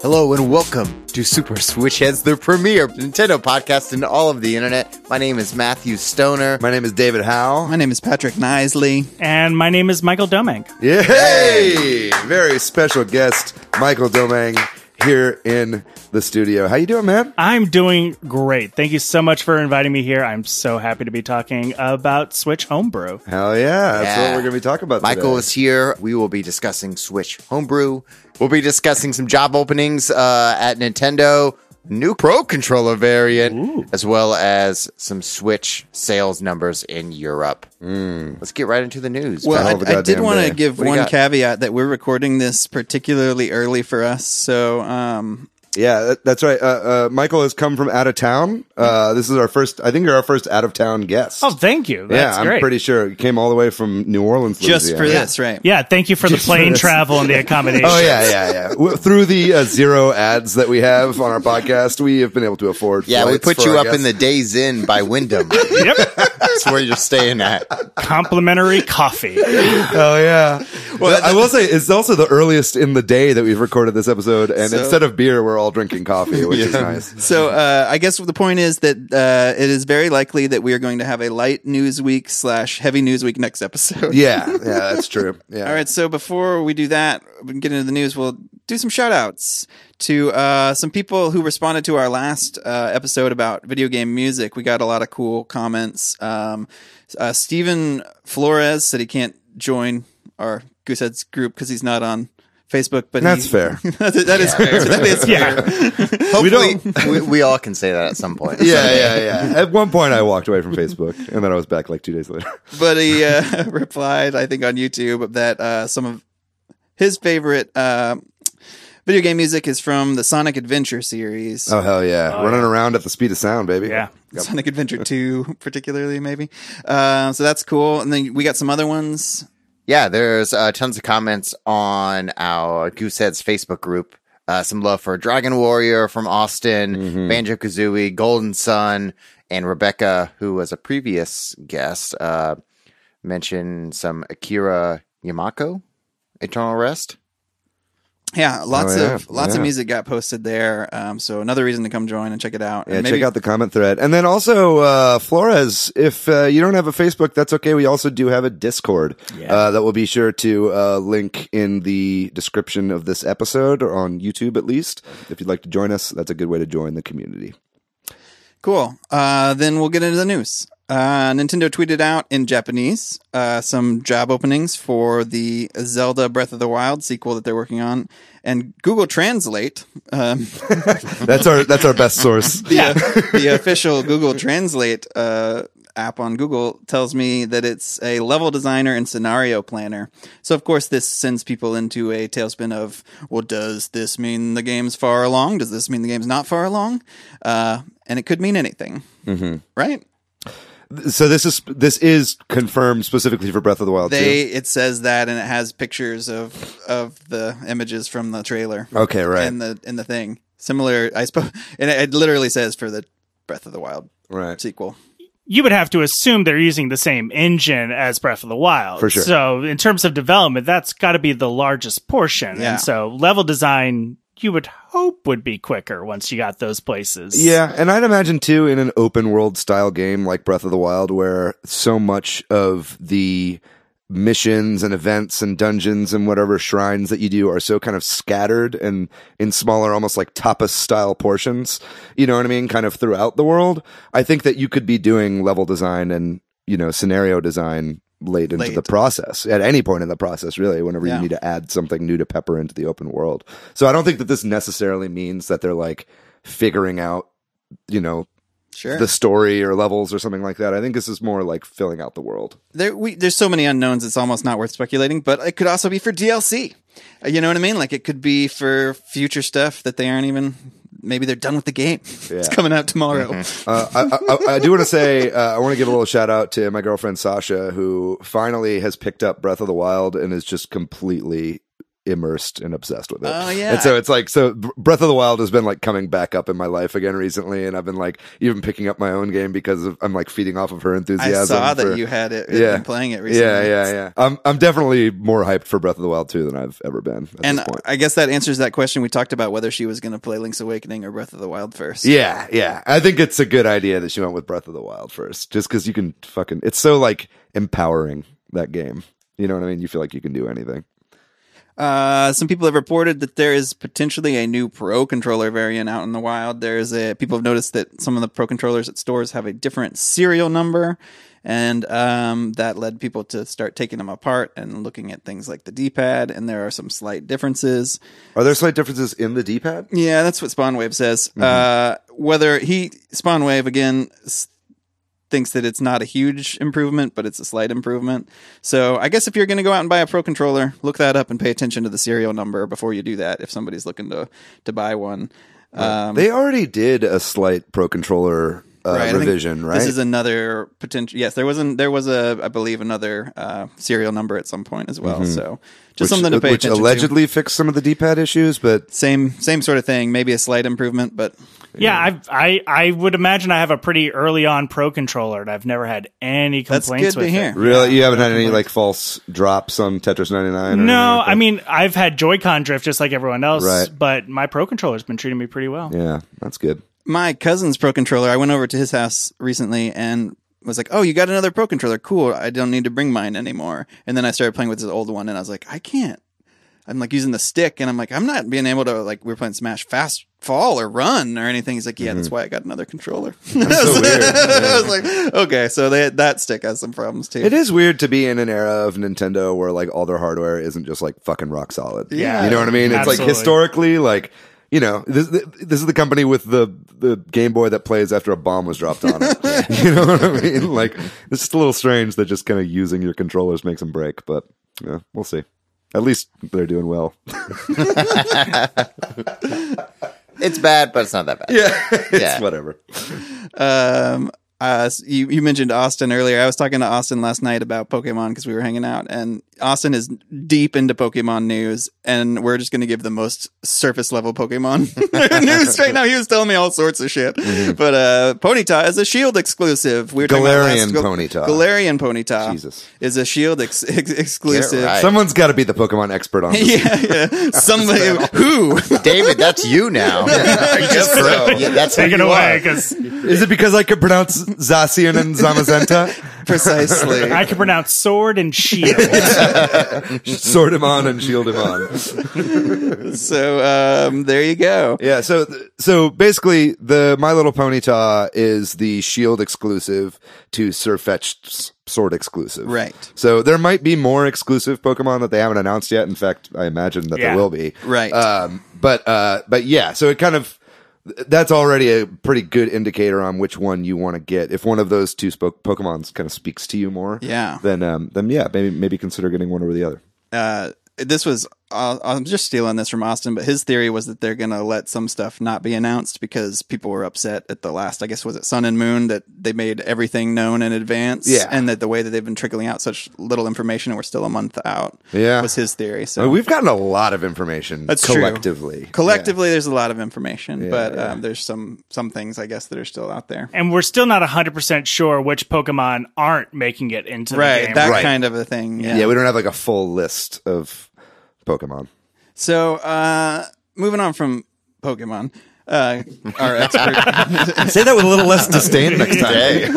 Hello and welcome to Super Switch Headz, the premier Nintendo podcast in all of the internet. My name is Matthew Stoner. My name is David Howe. My name is Patrick Nisley. And my name is Michael Domangue. Yay! Very special guest, Michael Domangue, here in the studio. How you doing, man? I'm doing great. Thank you so much for inviting me here. I'm so happy to be talking about Switch Homebrew. Hell yeah! That's Yeah. what we're going to be talking about. Michael today. is here. We will be discussing Switch homebrew. We'll be discussing some job openings uh, at Nintendo, new Pro controller variant, as well as some Switch sales numbers in Europe. Let's get right into the news. Well, hell of a I, I did want to give What one caveat that we're recording this particularly early for us. So, um, Yeah, that's right. Uh, uh, Michael has come from out of town. Uh, this is our first. I think you're our first out of town guest. Oh, thank you. yeah, I'm great. pretty sure. You came all the way from New Orleans, just for Louisiana. this, right? yeah, thank you for the Just for plane this. travel and the accommodation. Oh yeah, yeah, yeah. Through the uh, zero ads that we have on our podcast, we have been able to afford. yeah, we put for you our up in the. Days Inn by Wyndham. Yep. That's where you're staying at. Complimentary coffee. Oh yeah. Well, I will say it's also the earliest in the day that we've recorded this episode, and So- instead of beer, we're all drinking coffee, which is nice. So, uh, I guess the point is that uh, it is very likely that we are going to have a light news week slash heavy news week next episode. Yeah, yeah, that's true. Yeah. All right, so before we do that, we can get into the news. We'll do some shout outs to uh, some people who responded to our last uh, episode about video game music. We got a lot of cool comments. Um, uh, Stephen Flores said he can't join our Gooseheads group because he's not on Facebook, but That's he- fair. that is that is fair. That is fair. Yeah. Hopefully, we, we all can say that at some point. Yeah, yeah, yeah. At one point, I walked away from Facebook, and then I was back like two days later. but he uh, replied, I think, on YouTube that uh, some of his favorite uh, video game music is from the Sonic Adventure series. Oh hell yeah, running around at the speed of sound, baby. Yeah. Sonic Adventure 2, particularly, maybe. Uh, so that's cool. And then we got some other ones. Yeah, there's uh, tons of comments on our Gooseheads Facebook group. Uh, some love for Dragon Warrior from Austin, Banjo Kazooie, Golden Sun, and Rebecca, who was a previous guest, uh, mentioned some Akira Yamaoka, Eternal Rest. Yeah, lots Oh, yeah. of lots Yeah. of music got posted there. Um, so another reason to come join and check it out. Yeah, And check out the comment thread. And then also, uh, Flores, if uh, you don't have a Facebook, that's okay. We also do have a Discord uh, that will be sure to uh, link in the description of this episode or on YouTube at least. If you'd like to join us, that's a good way to join the community. Cool. Uh, then we'll get into the news. Uh, Nintendo tweeted out in Japanese uh, some job openings for the Zelda Breath of the Wild sequel that they're working on, and Google Translate, um, That's our that's our best source. the, the official Google Translate uh, app on Google, tells me that it's a level designer and scenario planner. So, of course, this sends people into a tailspin of, well, does this mean the game's far along? Does this mean the game's not far along? Uh, and it could mean anything, mm-hmm. right? So this is this is confirmed specifically for Breath of the Wild They it says that, and it has pictures of of the images from the trailer. Okay, right, in the in the thing. Similar, I suppose, and it, it literally says for the Breath of the Wild right. sequel. You would have to assume they're using the same engine as Breath of the Wild. For sure. So, in terms of development, that's got to be the largest portion. Yeah. And so, level design, you would hope would be quicker once you got those places. Yeah, and I'd imagine too in an open world style game like Breath of the Wild, where so much of the missions and events and dungeons and whatever shrines that you do are so kind of scattered and in smaller, almost like tapas style portions. You know what I mean? Kind of throughout the world. I think that you could be doing level design and, you know, scenario design late into Late. the process at any point in the process, really, whenever Yeah. you need to add something new to pepper into the open world. So I don't think that this necessarily means that they're like figuring out, you know, Sure. the story or levels or something like that. I think this is more like filling out the world. there we there's so many unknowns it's almost not worth speculating but it could also be for dlc you know what i mean like it could be for future stuff that they aren't even maybe they're done with the game. It's coming out tomorrow. Uh, I, I, I do want to say uh, I want to give a little shout out to my girlfriend Sasha, who finally has picked up Breath of the Wild and is just completely immersed and obsessed with it. Oh, yeah. And so it's like so Breath of the Wild has been like coming back up in my life again recently, and I've been like even picking up my own game because of, I'm like feeding off of her enthusiasm. I saw that you had it. Yeah. been playing it recently. Yeah, yeah, yeah. I'm I'm definitely more hyped for Breath of the Wild 2 than I've ever been at And this point. I guess that answers that question we talked about whether she was going to play Link's Awakening or Breath of the Wild first. Yeah, yeah. I think it's a good idea that she went with Breath of the Wild first, just because you can fucking. It's so like empowering that game. You know what I mean? You feel like you can do anything. Uh, some people have reported that there is potentially a new Pro controller variant out in the wild. There's a people have noticed that some of the Pro controllers at stores have a different serial number, and um, that led people to start taking them apart and looking at things like the D-pad. And there are some slight differences. Are there slight differences in the D-pad? Yeah, that's what Spawnwave says. Uh, whether he Spawnwave again thinks that it's not a huge improvement, but it's a slight improvement. So I guess if you're going to go out and buy a pro controller, look that up and pay attention to the serial number before you do that. If somebody's looking to to buy one, um, they already did a slight Pro controller uh, right, revision, right? This is another potential. Yes, there wasn't. There was a, I believe, another uh, serial number at some point as well. So just which, something to pay which attention to. allegedly fixed some of the D-pad issues, but Same same sort of thing. Maybe a slight improvement, but Yeah, I've, I I would imagine I have a pretty early on pro controller, and I've never had any That's complaints good to with hear. it. really, you haven't had any like false drops on Tetris 99? Or No, anything I mean I've had Joy-Con drift just like everyone else, Right. but my pro controller's been treating me pretty well. Yeah, that's good. my cousin's pro controller. I went over to his house recently and was like, "Oh, you got another pro controller? Cool. I don't need to bring mine anymore." And then I started playing with his old one, and I was like, "I can't." I'm like using the stick, and I'm like, I'm not being able to like. We are playing Smash Fast Fall or Run or anything. He's like, Yeah, that's mm-hmm. why I got another controller. That's so weird. I was like, Okay, so they, that stick has some problems too. It is weird to be in an era of Nintendo where like all their hardware isn't just like fucking rock solid. Yeah. you know what I mean. It's like historically, like you know, this this is the company with the the Game Boy that plays after a bomb was dropped on it. you know what I mean? Like it's just a little strange that just kind of using your controllers makes them break, but yeah, we'll see. At least they're doing well. It's bad, but it's not that bad. Yeah, it's Yeah. whatever. Um, uh, you you mentioned Austin earlier. I was talking to Austin last night about Pokemon because we were hanging out, and Austin is deep into Pokemon news, and we're just going to give the most surface level Pokemon news right now. He was telling me all sorts of shit, but uh, Ponyta is a Shield exclusive. We were talking about Galarian last- Ponyta. Galarian Ponyta. Jesus. is a Shield ex- ex- exclusive. right. Someone's got to be the Pokemon expert on this. Yeah, yeah. Somebody who David, that's you now. You just correct- yeah, that's who Take it away because Is it because I could pronounce Zacian and Zamazenta? Precisely. I can pronounce sword and shield. Sword him on and shield him on. so um, there you go. Yeah, so so basically, the My Little Ponyta is the Shield exclusive to Sirfetch'd's Sword exclusive. Right. So there might be more exclusive Pokemon that they haven't announced yet. In fact, I imagine that Yeah. there will be. Right. Um, but uh, but yeah, so it kind of that's already a pretty good indicator on which one you want to get. If one of those two spoke Pokemons kind of speaks to you more, Yeah. then um, then yeah, maybe maybe consider getting one over the other. uh, this was uh, I'm just stealing this from Austin, but his theory was that they're going to let some stuff not be announced because people were upset at the last. I guess was it Sun and Moon that they made everything known in advance, Yeah. and that the way that they've been trickling out such little information and we're still a month out, Yeah. was his theory. So I mean, we've gotten a lot of information That's true. collectively. collectively, there's a lot of information, Yeah, but yeah. Um, there's some some things I guess that are still out there. and we're still not 100% sure which Pokemon aren't making it into the Right, game. that Right. kind of a thing. Yeah. we don't have like a full list of Pokemon. So, uh, moving on from Pokemon, uh, our expert Say that with a little less disdain next time. Hey.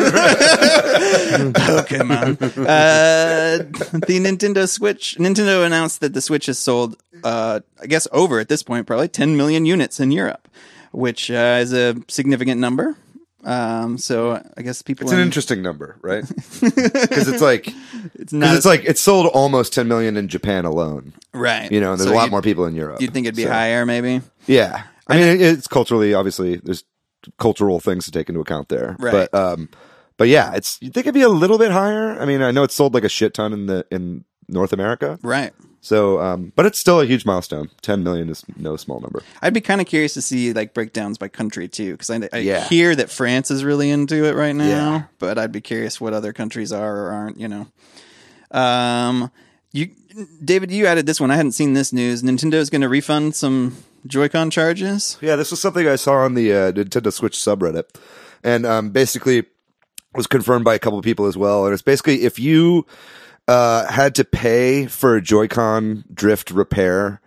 Pokemon. Uh, the Nintendo Switch. Nintendo announced that the Switch has sold, uh, I guess, over at this point, probably 10 million units in Europe, which uh, is a significant number. Um, so I guess people. It's an interesting number, right? Because it's like it's not it's like it's sold almost 10 million in Japan alone. right. You know, and there's So a lot more people in Europe. You'd think it'd be So, higher, maybe. Yeah, I mean, it- it's culturally obviously there's cultural things to take into account there, Right. But um, but yeah, it's you'd think it'd be a little bit higher. I mean, I know it's sold like a shit ton in the in North America, Right. So um, but it's still a huge milestone. 10 million is no small number. I'd be kind of curious to see like breakdowns by country too, because I, I Yeah. hear that France is really into it right now. Yeah. But I'd be curious what other countries are or aren't. You know. Um, You, David, you added this one. I hadn't seen this news. Nintendo is going to refund some Joy-Con charges. Yeah, this was something I saw on the uh, Nintendo Switch subreddit, and um, basically was confirmed by a couple of people as well. And it's basically if you uh, had to pay for a Joy-Con drift repair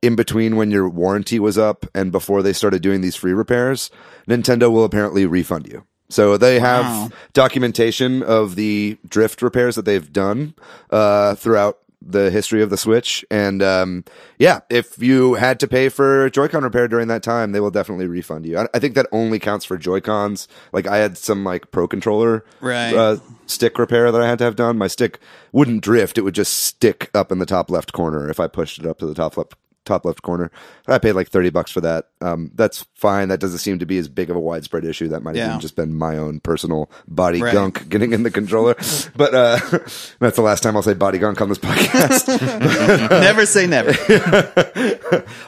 in between when your warranty was up and before they started doing these free repairs, Nintendo will apparently refund you. So they have Wow. documentation of the drift repairs that they've done uh, throughout the history of the Switch, and um, yeah, if you had to pay for Joy-Con repair during that time, they will definitely refund you. I, I think that only counts for Joy-Cons. Like I had some like Pro controller Right. uh, stick repair that I had to have done. My stick wouldn't drift; it would just stick up in the top left corner if I pushed it up to the top left top left corner. I paid like thirty bucks for that. Um, that's fine. That doesn't seem to be as big of a widespread issue. That might have Yeah. even just been my own personal body Right. gunk getting in the controller. but uh, that's the last time I'll say body gunk on this podcast. never say never.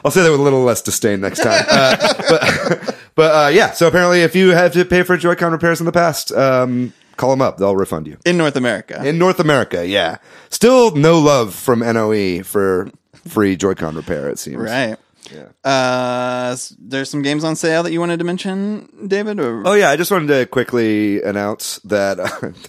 I'll say that with a little less disdain next time. Uh, but but uh, yeah, so apparently, if you have to pay for Joy-Con repairs in the past, um, call them up. They'll refund you. In North America. In North America, yeah. Still no love from NOE for free Joy-Con repair, it seems. right. Yeah. Uh, there's some games on sale that you wanted to mention, David? Or Oh yeah, I just wanted to quickly announce that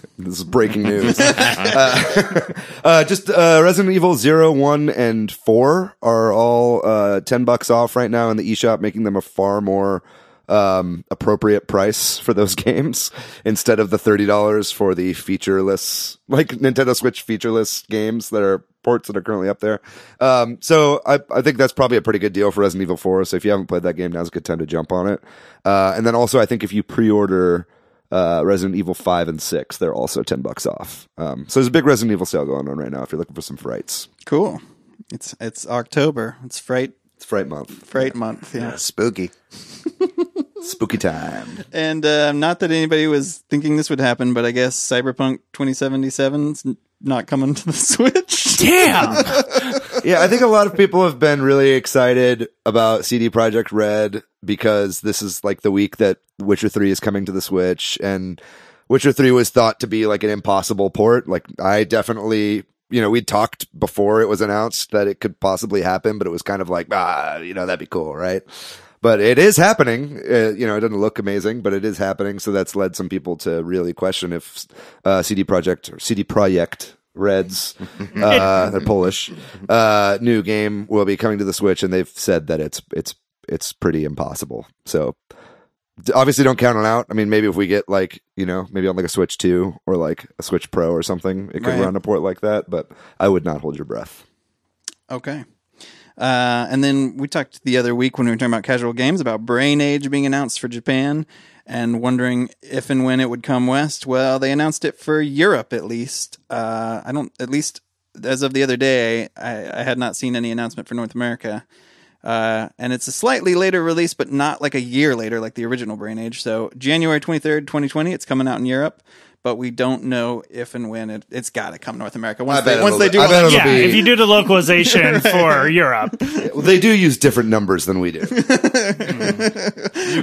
this is breaking news. uh, uh, just uh, Resident Evil 0, 1, and 4 are all uh, 10 bucks off right now in the eShop, making them a far more um, appropriate price for those games instead of the $30 for the featureless, like Nintendo Switch featureless games that are ports that are currently up there. Um, so I, I think that's probably a pretty good deal for Resident Evil 4. So if you haven't played that game, now's a good time to jump on it. Uh, and then also, I think if you pre-order uh, Resident Evil 5 and 6, they're also 10 bucks off. Um, so there's a big Resident Evil sale going on right now if you're looking for some frights. cool. It's it's October. It's Fright It's Fright Month. Fright Month. Yeah. Spooky. Spooky time. And uh, not that anybody was thinking this would happen, but I guess Cyberpunk 2077's n- not coming to the Switch. Damn. yeah, I think a lot of people have been really excited about CD Projekt Red because this is like the week that Witcher 3 is coming to the Switch and Witcher 3 was thought to be like an impossible port. Like I definitely, you know, we talked before it was announced that it could possibly happen, but it was kind of like, ah, you know, that'd be cool, right? But it is happening. Uh, you know, it doesn't look amazing, but it is happening. So that's led some people to really question if uh, CD Projekt or CD Projekt Reds, uh, they're Polish, uh, new game will be coming to the Switch, and they've said that it's it's it's pretty impossible. So obviously, don't count it out. I mean, maybe if we get like you know maybe on like a Switch Two or like a Switch Pro or something, it could Right. run a port like that. But I would not hold your breath. Okay. Uh, and then we talked the other week when we were talking about casual games about Brain Age being announced for Japan and wondering if and when it would come west. Well, they announced it for Europe at least. Uh, I don't, at least as of the other day, I, I had not seen any announcement for North America. Uh, and it's a slightly later release, but not like a year later, like the original Brain Age. So January 23rd, 2020, it's coming out in Europe. But we don't know if and when it, it's got to come North America. Once I bet they, once they do I bet it'll yeah, be- if you do the localization for Europe. Well, they do use different numbers than we do.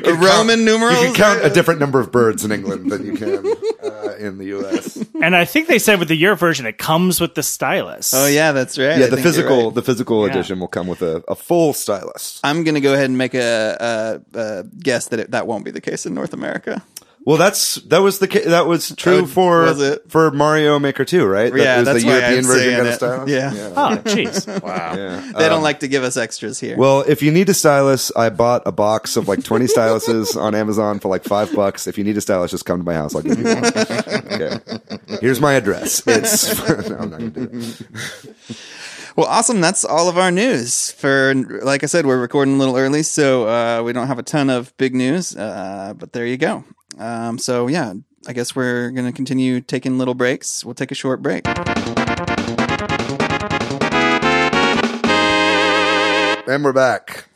Roman numerals. You can count a different number of birds in England than you can uh, in the U.S. And I think they said with the Europe version, it comes with the stylus. Oh yeah, that's right. Yeah, I the physical right. the physical Yeah. edition will come with a, a full stylus. I'm gonna go ahead and make a, a, a guess that it, that won't be the case in North America. Well, that's that was the ca- that was true Oh, for was it? for Mario Maker 2, right? That Yeah, was that's the why European I'm version saying got a it. stylus. Yeah. Oh, jeez. Wow. Yeah. They Um, don't like to give us extras here. Well, if you need a stylus, I bought a box of like 20 styluses on Amazon for like five bucks. If you need a stylus, just come to my house. I'll give you one. Okay. Here's my address. It's no, I'm not gonna do that. Well, awesome. That's all of our news. For like I said, we're recording a little early, so uh, we don't have a ton of big news. Uh, but there you go. Um, so yeah, I guess we're gonna continue taking little breaks. We'll take a short break. And we're back.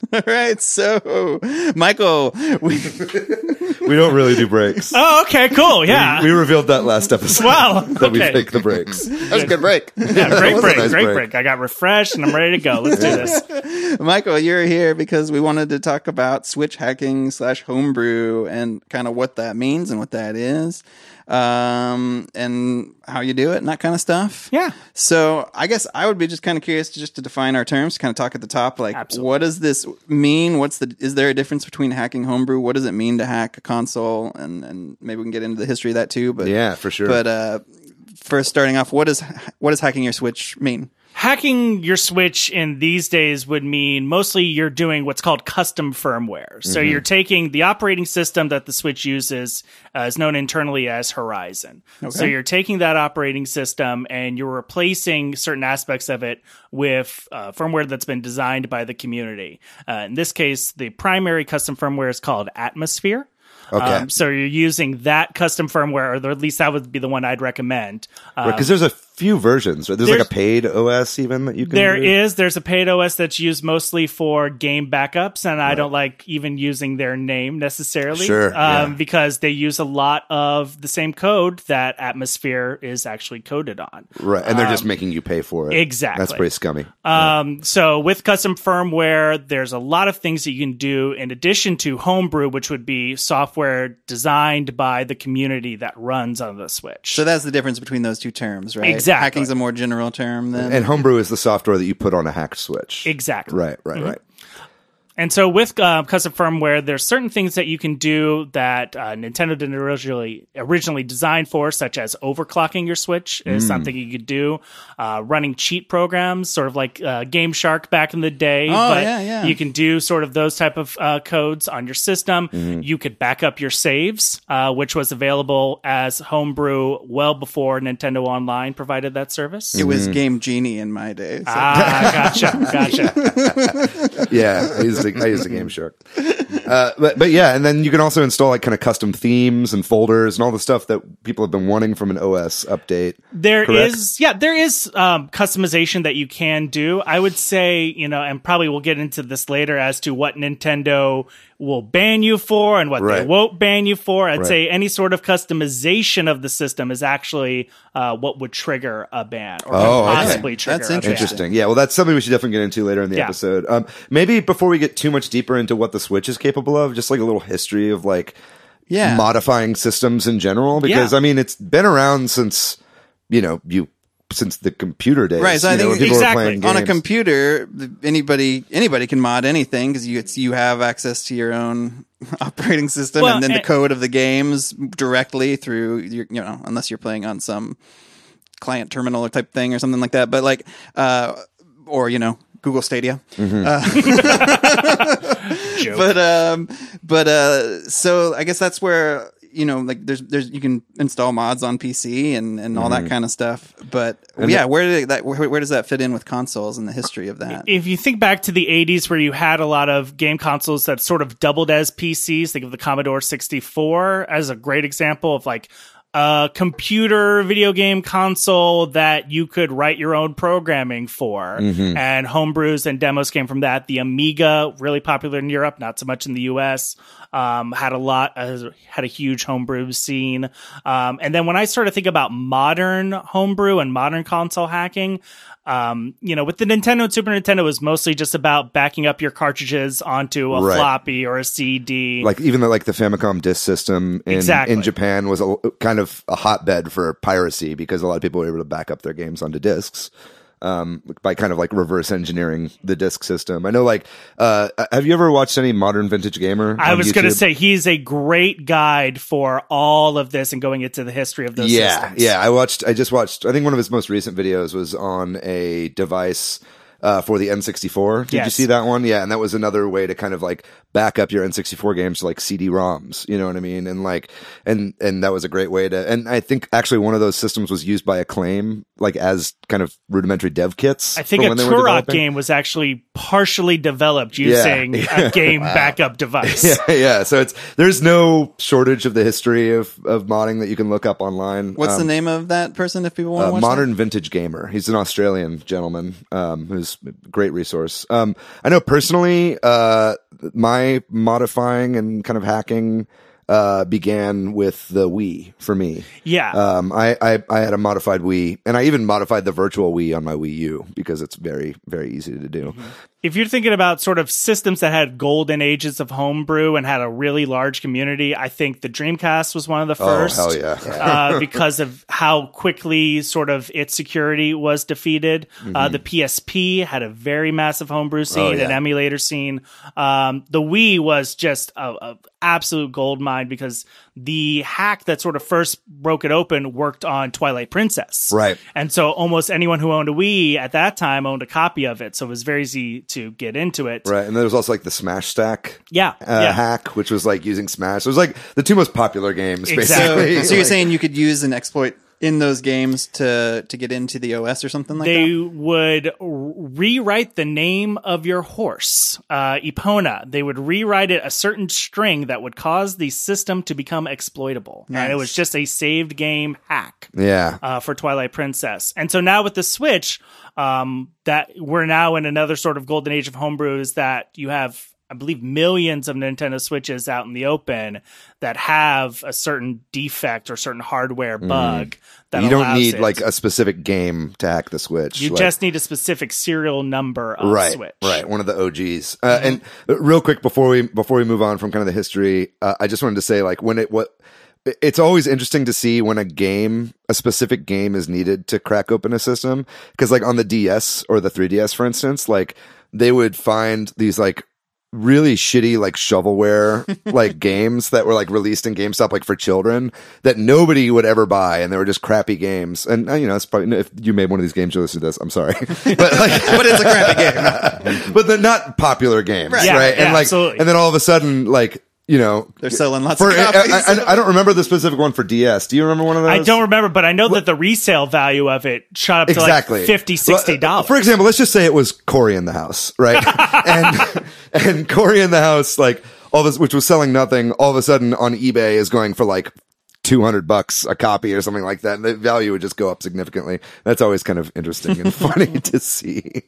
All right. So, Michael, we We don't really do breaks. Oh, okay, cool. Yeah. We revealed that last episode. Wow, that we okay. take the breaks. That was a good break. yeah, great break, nice great break. break. I got refreshed and I'm ready to go. Let's do this. Michael, you're here because we wanted to talk about Switch hacking slash homebrew and kind of what that means and what that is. Um, and how you do it and that kind of stuff. Yeah. So I guess I would be just kind of curious to just to define our terms, kind of talk at the top, like Absolutely. what does this mean? What's the is there a difference between hacking homebrew? What does it mean to hack a console? And and maybe we can get into the history of that too. But Yeah, for sure. But uh, first, starting off, what does what does hacking your Switch mean? Hacking your Switch in these days would mean mostly you're doing what's called custom firmware. So Mm-hmm. you're taking the operating system that the Switch uses, uh, is known internally as Horizon. So you're taking that operating system and you're replacing certain aspects of it with uh, firmware that's been designed by the community. Uh, in this case, the primary custom firmware is called Atmosphere. Okay. Um, so you're using that custom firmware, or at least that would be the one I'd recommend. Uh, Because there's a few versions. Right? There's, like a paid OS even that you can. There do. is. There's a paid OS that's used mostly for game backups, and I don't like even using their name necessarily. Sure, Um, yeah. Because they use a lot of the same code that Atmosphere is actually coded on. right, and they're just making you pay for it. Um, exactly. That's pretty scummy. Um, so with custom firmware, there's a lot of things that you can do in addition to homebrew, which would be software designed by the community that runs on the Switch. So that's the difference between those two terms, right? Exactly. Hacking's a more general term than and homebrew is the software that you put on a hacked switch. exactly. Right, right, mm-hmm. right. And so with uh, custom firmware, there's certain things that you can do that uh, Nintendo didn't originally originally design for, such as overclocking your Switch is something you could do. Uh, running cheat programs, sort of like uh, Game Shark back in the day. Oh, but yeah, yeah. You can do sort of those type of uh, codes on your system. You could back up your saves, uh, which was available as homebrew well before Nintendo Online provided that service. it was Game Genie in my day. So. Ah, gotcha, gotcha. yeah, I used, to, I used a Game Shark. Uh, but but yeah, and then you can also install like kind of custom themes and folders and all the stuff that people have been wanting from an OS update. There Correct? is, yeah, there is um, customization that you can do. I would say, you know, and probably we'll get into this later as to what Nintendo will ban you for and what they won't ban you for. I'd Right. say any sort of customization of the system is actually uh, what would trigger a ban or Oh, could okay. possibly trigger That's a ban. interesting. Interesting. Yeah, well, that's something we should definitely get into later in the Yeah. episode. Um, maybe before we get too much deeper into what the Switch is capable of, just like a little history of like Yeah. modifying systems in general. Because Yeah. I mean, it's been around since you know you since the computer days. Right, so I you know, think when people were exactly. playing on a computer, anybody anybody can mod anything because you it's, you have access to your own operating system Well, and then the code of the games directly through your you know unless you're playing on some client terminal or type thing or something like that. But like, uh, or you know. Google Stadia, Joke. but um, but uh, so I guess that's where you know, like there's there's you can install mods on PC and and all that kind of stuff. But yeah, where did that where, where does that fit in with consoles and the history of that? if you think back to the 80s where you had a lot of game consoles that sort of doubled as PCs, think of the Commodore 64 as a great example of like a computer video game console that you could write your own programming for. And homebrews and demos came from that. The Amiga, really popular in Europe, not so much in the US, um, had a lot, uh, had a huge homebrew scene. Um, and then when I started thinking about modern homebrew and modern console hacking, um, you know, with the Nintendo and Super Nintendo, it was mostly just about backing up your cartridges onto a Right. floppy or a CD. like even the like the Famicom disk system in Exactly. in Japan was a, kind of a hotbed for piracy because a lot of people were able to back up their games onto discs um, by kind of like reverse engineering the disk system. I know, like, uh, have you ever watched any modern vintage gamer? I was going to say he's a great guide for all of this and going into the history of those yeah, systems. yeah. I watched. I just watched. I think one of his most recent videos was on a device uh, for the N64. Did you see that one? Yeah, and that was another way to kind of like back up your N64 games to like CD-ROMs. You know what I mean? And like, and and that was a great way to. And I think actually one of those systems was used by Acclaim, like as kind of rudimentary dev kits. I think a when they Turok game was actually partially developed Yeah. using a game backup device. Yeah, yeah. So it's there's no shortage of the history of of modding that you can look up online. What's the Um, name of that person if people want to uh, watch modern vintage gamer. He's an Australian gentleman um, who's a great resource. Um, I know personally, uh, my modifying and kind of hacking uh, began with the Wii for me. Yeah. Um, I, I I had a modified Wii, and I even modified the virtual Wii on my Wii U because it's very very easy to do. If you're thinking about sort of systems that had golden ages of homebrew and had a really large community, I think the Dreamcast was one of the first. Oh hell yeah! uh, because of how quickly sort of its security was defeated. Uh, the PSP had a very massive homebrew scene, Mm-hmm. Oh, yeah. an emulator scene. Um, the Wii was just a, a absolute gold mine because the hack that sort of first broke it open worked on Twilight Princess. Right. And so almost anyone who owned a Wii at that time owned a copy of it. So it was very easy to get into it. Right, and there was also like the Smash Stack Yeah. uh, yeah. hack, which was like using Smash. It was like the two most popular games, Exactly. basically. So, so you're Like- saying you could use an exploit in those games to to get into the OS or something like they that? They would rewrite the name of your horse, uh, Epona. They would rewrite it a certain string that would cause the system to become exploitable. And it was just a saved game hack yeah, uh, for Twilight Princess. And so now with the Switch, um, that we're now in another sort of golden age of homebrews that you have. I believe millions of Nintendo Switches out in the open that have a certain defect or certain hardware bug that Mm-hmm. you don't need it. like a specific game to hack the Switch. You Like- just need a specific serial number of right, Switch. right, one of the OGs. Uh, And uh, real quick before we before we move on from kind of the history, uh, I just wanted to say like when it what. It's always interesting to see when a game, a specific game is needed to crack open a system. Cause like on the DS or the 3DS, for instance, like they would find these like really shitty like shovelware like games that were like released in GameStop like for children that nobody would ever buy and they were just crappy games. And uh, you know it's probably if you made one of these games you listen to this. I'm sorry. But like but it's a crappy game. but they're not popular games right, Yeah, and yeah, like absolutely. and then all of a sudden like you know They're selling lots for of I, copies. I, I- I don't remember the specific one for DS do you remember one of those I don't remember, but I know that the resale value of it shot up to exactly like 50 60 Well, uh, dollars. For example, let's just say it was Cory in the house, right? and and Cory in the house, like all this, which was selling nothing, all of a sudden on eBay is going for like. 200 bucks a copy or something like that. And the value would just go up significantly. That's always kind of interesting and funny to see.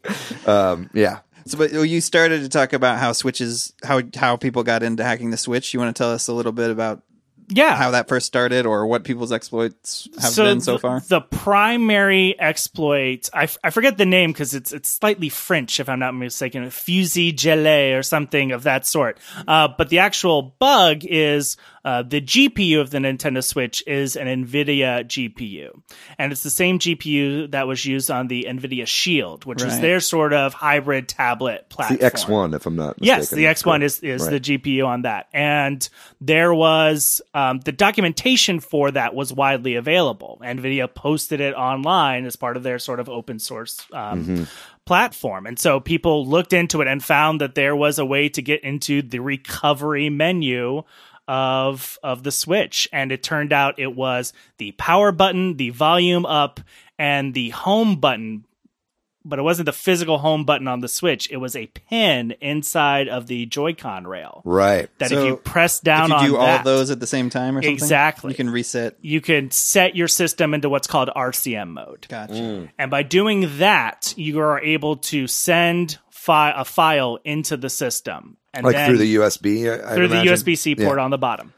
Um, yeah. So, but you started to talk about how switches, how how people got into hacking the Switch. You want to tell us a little bit about yeah. how that first started, or what people's exploits have so been so the- far? The primary exploit, I, f- I forget the name because it's it's slightly French, if I'm not mistaken, Fusée Gelée or something of that sort. Uh, but the actual bug is uh, the GPU of the Nintendo Switch is an NVIDIA GPU, and it's the same GPU that was used on the NVIDIA Shield, which Right. their sort of hybrid tablet platform. The. X1, if I'm not mistaken. Yes, the X1 is, is Right. the GPU on that. And there was um, the documentation for that was widely available. NVIDIA posted it online as part of their sort of open source um, platform. And so people looked into it and found that there was a way to get into the recovery menu of of the switch and it turned out it was the power button the volume up and the home button but it wasn't the physical home button on the Switch. It was a pin inside of the Joy-Con rail Right. that So, if you press down if you do on all that, those at the same time, or something, Exactly. you can reset. you can set your system into what's called RCM mode. Gotcha. Mm. And by doing that, you are able to send fi- a file into the system. And Like through the USB, I, through the. USB C port Yeah. on the bottom.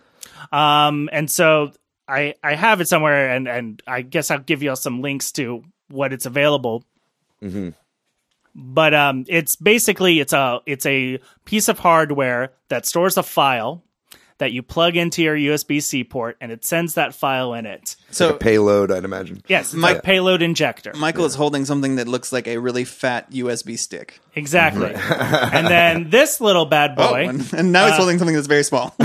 Um, and so I I have it somewhere, and and I guess I'll give you all some links to what it's available. Mm-hmm. But um, it's basically it's a it's a piece of hardware that stores a file that you plug into your USB C port, and it sends that file in it. So Like a payload, I'd imagine. Yes, it's My- like payload injector. Michael is holding something that looks like a really fat USB stick. Exactly. and then this little bad Oh, boy. and, and now he's uh, holding something that's very small.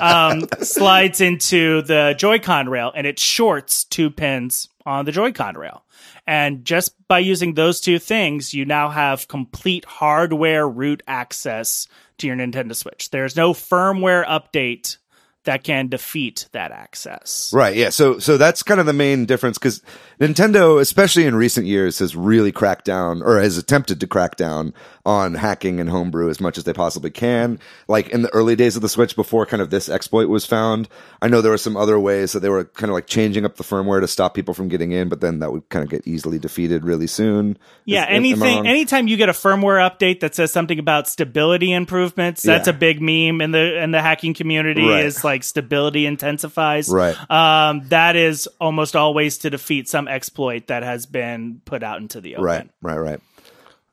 Um, slides into the Joy-Con rail and it shorts two pins on the Joy-Con rail. And just by using those two things, you now have complete hardware root access to your Nintendo Switch. There's no firmware update that can defeat that access. Right. Yeah. So so that's kind of the main difference because Nintendo, especially in recent years, has really cracked down or has attempted to crack down on hacking and homebrew as much as they possibly can. Like in the early days of the Switch, before kind of this exploit was found, I know there were some other ways that they were kind of like changing up the firmware to stop people from getting in, but then that would kind of get easily defeated really soon. Yeah, Is- anything anytime you get a firmware update that says something about stability improvements, that's Yeah. a big meme in the in the hacking community Right. is like stability intensifies. Right. Um that is almost always to defeat some exploit that has been put out into the open. Right, right, right.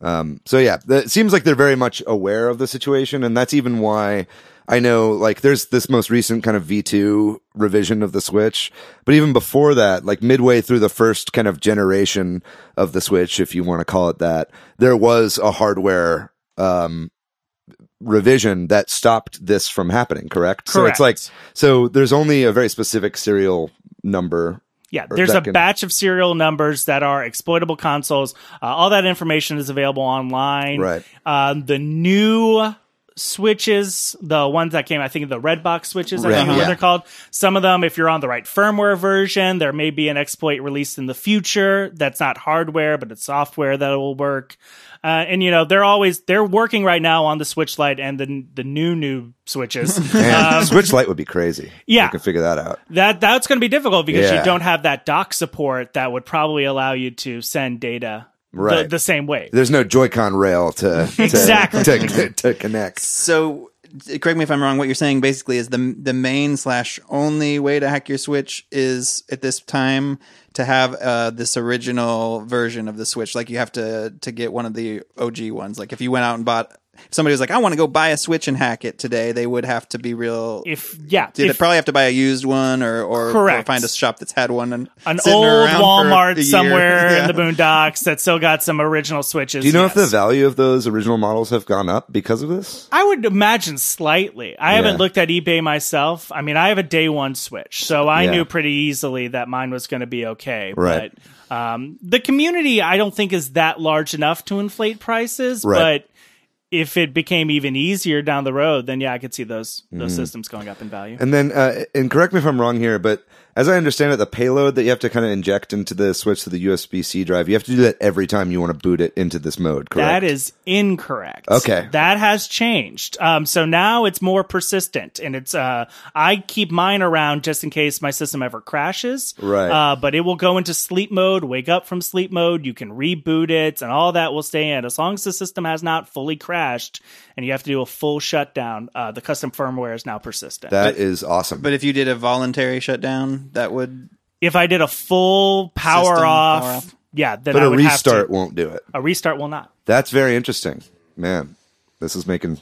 Um, so yeah, it seems like they're very much aware of the situation, and that's even why I know like there's this most recent kind of V2 revision of the Switch, but even before that, like midway through the first kind of generation of the Switch, if you want to call it that, there was a hardware um revision that stopped this from happening correct correct? so it's like so there's only a very specific serial number Yeah, there's a can- batch of serial numbers that are exploitable consoles. Uh, all that information is available online. Right. Um, the new switches, the ones that came, I think the red box switches, I think is what they're called. Some of them, if you're on the right firmware version, there may be an exploit released in the future that's not hardware, but it's software that will work. Uh, and you know they're always they're working right now on the Switch Lite and the the new new switches. Man, Um, Switch Lite would be crazy. Yeah. you can figure that out. that that's going to be difficult because Yeah. you don't have that dock support that would probably allow you to send data the, Right. the same way. There's no Joy-Con rail to to, Exactly. to, to connect. So, d- correct me if I'm wrong. What you're saying basically is the the main slash only way to hack your Switch is at this time to have uh, this original version of the Switch. Like you have to to get one of the OG ones. Like if you went out and bought, if somebody was like, I want to go buy a Switch and hack it today, they would have to be real. If yeah, They'd if probably have to buy a used one or or, or find a shop that's had one and an old around for a Walmart somewhere Yeah. in the boondocks that still got some original switches. Do you know if the value of those original models have gone up because of this? I would imagine slightly. I haven't looked at eBay myself. I mean, I have a day one Switch, so I Yeah. knew pretty easily that mine was going to be okay. Right. But um, the community, I don't think, is that large enough to inflate prices. Right. But if it became even easier down the road, then yeah, I could see those those Mm-hmm. systems going up in value. And then, uh, and correct me if I'm wrong here, but as I understand it, the payload that you have to kind of inject into the Switch to the USB C drive, you have to do that every time you want to boot it into this mode, correct? That is incorrect. Okay. That has changed. Um, so now it's more persistent and it's, uh, I keep mine around just in case my system ever crashes. Right. Uh, but it will go into sleep mode, wake up from sleep mode. You can reboot it and all that will stay in as long as the system has not fully crashed and you have to do a full shutdown. Uh, the custom firmware is now persistent. That is awesome. But if you did a voluntary shutdown, that would if I did a full power System off, power off. yeah, then but I a would restart have to. won't do it. A restart will not. That's very interesting. Man, this is making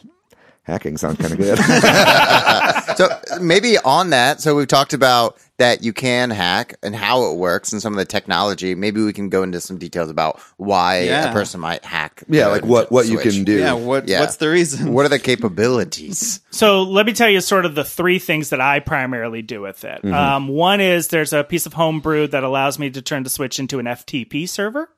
hacking sounds kind of good. So maybe on that, so we've talked about that you can hack and how it works and some of the technology. Maybe we can go into some details about why Yeah. a person might hack. yeah, like what, what you can do. yeah. What Yeah. what's the reason? What are the capabilities? So let me tell you sort of the three things that I primarily do with it. Um, one is there's a piece of homebrew that allows me to turn the Switch into an FTP server.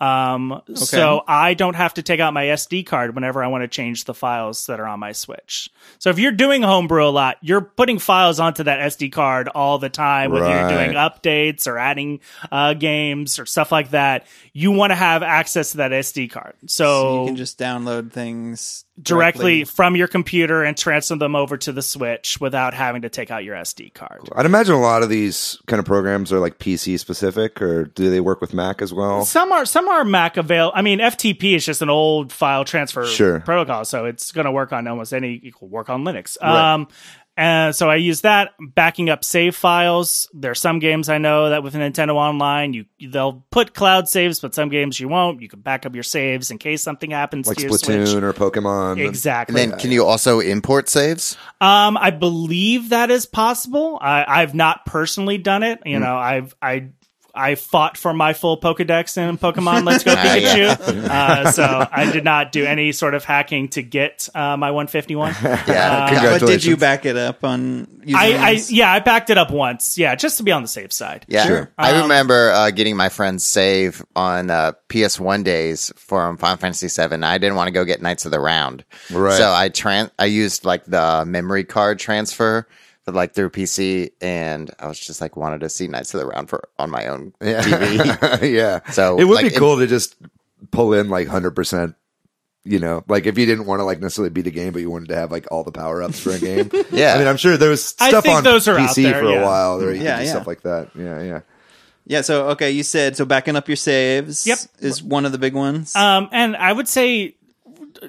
Um, so I don't have to take out my SD card whenever I want to change the files that are on my Switch. So if you're doing homebrew a lot, you're putting files onto that SD card all the time, whether you're doing updates or adding uh, games or stuff like that. You want to have access to that SD card. So you can just download things directly from your computer and transfer them over to the Switch without having to take out your SD card. I'd imagine a lot of these kind of programs are like PC specific, or do they work with Mac as well? Some are some are Mac avail. I mean, FTP is just an old file transfer Sure. protocol, so it's going to work on almost any. It will work on Linux. Um, and so I use that backing up save files. There are some games I know that with Nintendo Online, you they'll put cloud saves, but some games you won't. You can back up your saves in case something happens Like to your Switch. Splatoon or Pokemon. Exactly. And then can you also import saves? Um, I believe that is possible. I, I've not personally done it. You know, I've I I fought for my full Pokedex in Pokemon Let's Go Ah, yeah. Pikachu. uh, so I did not do any sort of hacking to get uh, my 151. Yeah. But did you back it up on? I, I yeah, I backed it up once. Yeah, just to be on the safe side. Yeah, Sure. I Um, remember uh, getting my friend's save on uh, PS1 days from Final Fantasy VII. I didn't want to go get Knights of the Round, Right. So I tran- I used like the memory card transfer but like through PC, and I was just like wanted to see Knights of the Round for on my own Yeah. TV. yeah. So, it would like, be cool to just pull in like 100%, you know, like if you didn't want to like necessarily beat a game, but you wanted to have like all the power ups for a game. Yeah. I mean, I'm sure there was stuff on those are PC there, for yeah. a while where you Yeah, could do yeah. stuff like that. Yeah, yeah. Yeah, so okay, you said so backing up your saves Yep. is one of the big ones. Um, and I would say,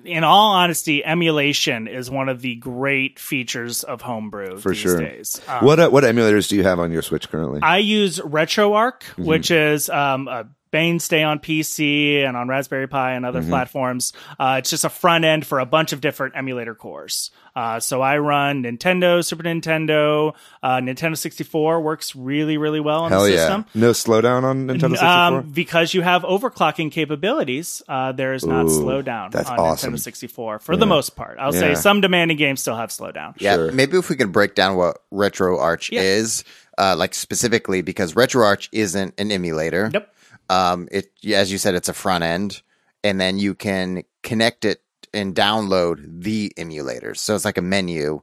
in all honesty, emulation is one of the great features of homebrew For these sure. days. Um, what uh, what emulators do you have on your Switch currently? I use RetroArch, Mm-hmm. which is um, a mainstay on PC and on Raspberry Pi and Mm-hmm. other platforms. Uh, it's just a front end for a bunch of different emulator cores. Uh, so I run Nintendo, Super Nintendo, uh, Nintendo 64 works really, really well on Hell the yeah. No slowdown on Nintendo 64? Um, because you have overclocking capabilities, uh, there is not Ooh, slowdown that's on awesome. Nintendo 64 for the most part. I'll Yeah. say some demanding games still have slowdown. Yeah, Sure. maybe if we can break down what RetroArch Yeah. is, uh, like specifically because RetroArch isn't an emulator. Nope. Um, it as you said, it's a front end, and then you can connect it and download the emulators. So it's like a menu,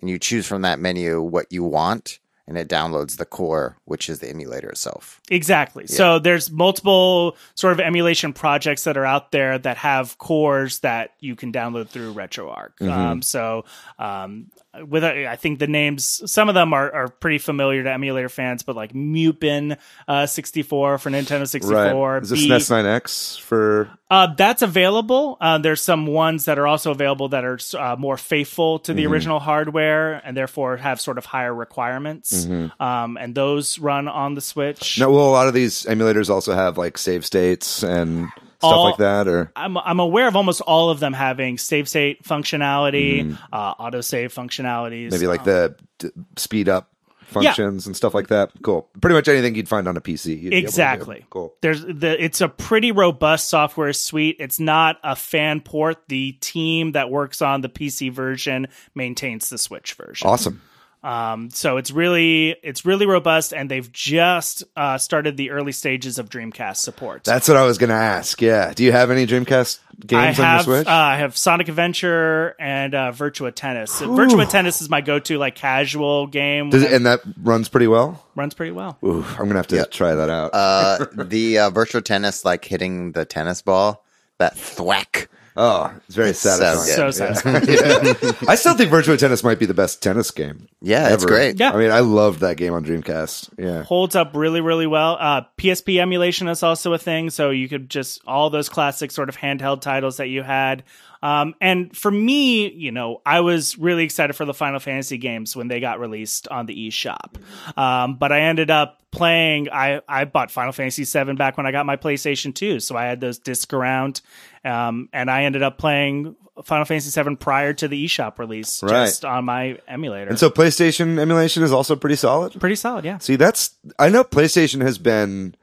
and you choose from that menu what you want, and it downloads the core, which is the emulator itself. Exactly. So there's multiple sort of emulation projects that are out there that have cores that you can download through RetroArch. Mm-hmm. Um, so um, with uh, I think the names, some of them are, are pretty familiar to emulator fans, but like Mupen uh, 64 for Nintendo 64. right. Is this B- SNES 9X for Uh, that's available. Uh, there's some ones that are also available that are uh, more faithful to Mm-hmm. the original hardware and therefore have sort of higher requirements. Um, and those run on the Switch. Mm-hmm. No, well, a lot of these emulators also have like save states and stuff All- like that, or I'm I'm aware of almost all of them having save state functionality, uh, autosave functionalities. Mm-hmm. maybe like Um, the d- speed up functions and stuff like that. Cool. Pretty much anything you'd find on a PC. you'd be able to do. Exactly. Cool. There's the it's a pretty robust software suite. It's not a fan port. The team that works on the PC version maintains the Switch version. Awesome. Um, so it's really it's really robust, and they've just uh, started the early stages of Dreamcast support. That's what I was going to ask. Yeah. Do you have any Dreamcast I games on your Switch? uh, I have Sonic Adventure and uh, Virtua Tennis. Virtua Tennis is my go-to like casual game. Does it, and that runs pretty well. runs pretty well. Ooh, I'm gonna have to try that out. Uh, the uh, virtual tennis, like hitting the tennis ball, that thwack. Oh, it's very so satisfying. good. So Yeah. satisfying. I still think Virtua Tennis might be the best tennis game. Yeah, it's great. Yeah. I mean, I loved that game on Dreamcast. Yeah. holds up really really well uh psp emulation is also a thing so you could just all those classic sort of handheld titles that you had um and for me you know i was really excited for the final fantasy games when they got released on the eShop um but i ended up playing i i bought final fantasy VII back when i got my playstation 2 so i had those disc around um and i ended up playing final fantasy VII prior to the eShop release Right. just on my emulator And so PlayStation emulation is also pretty solid. pretty solid yeah See, that's I know PlayStation has been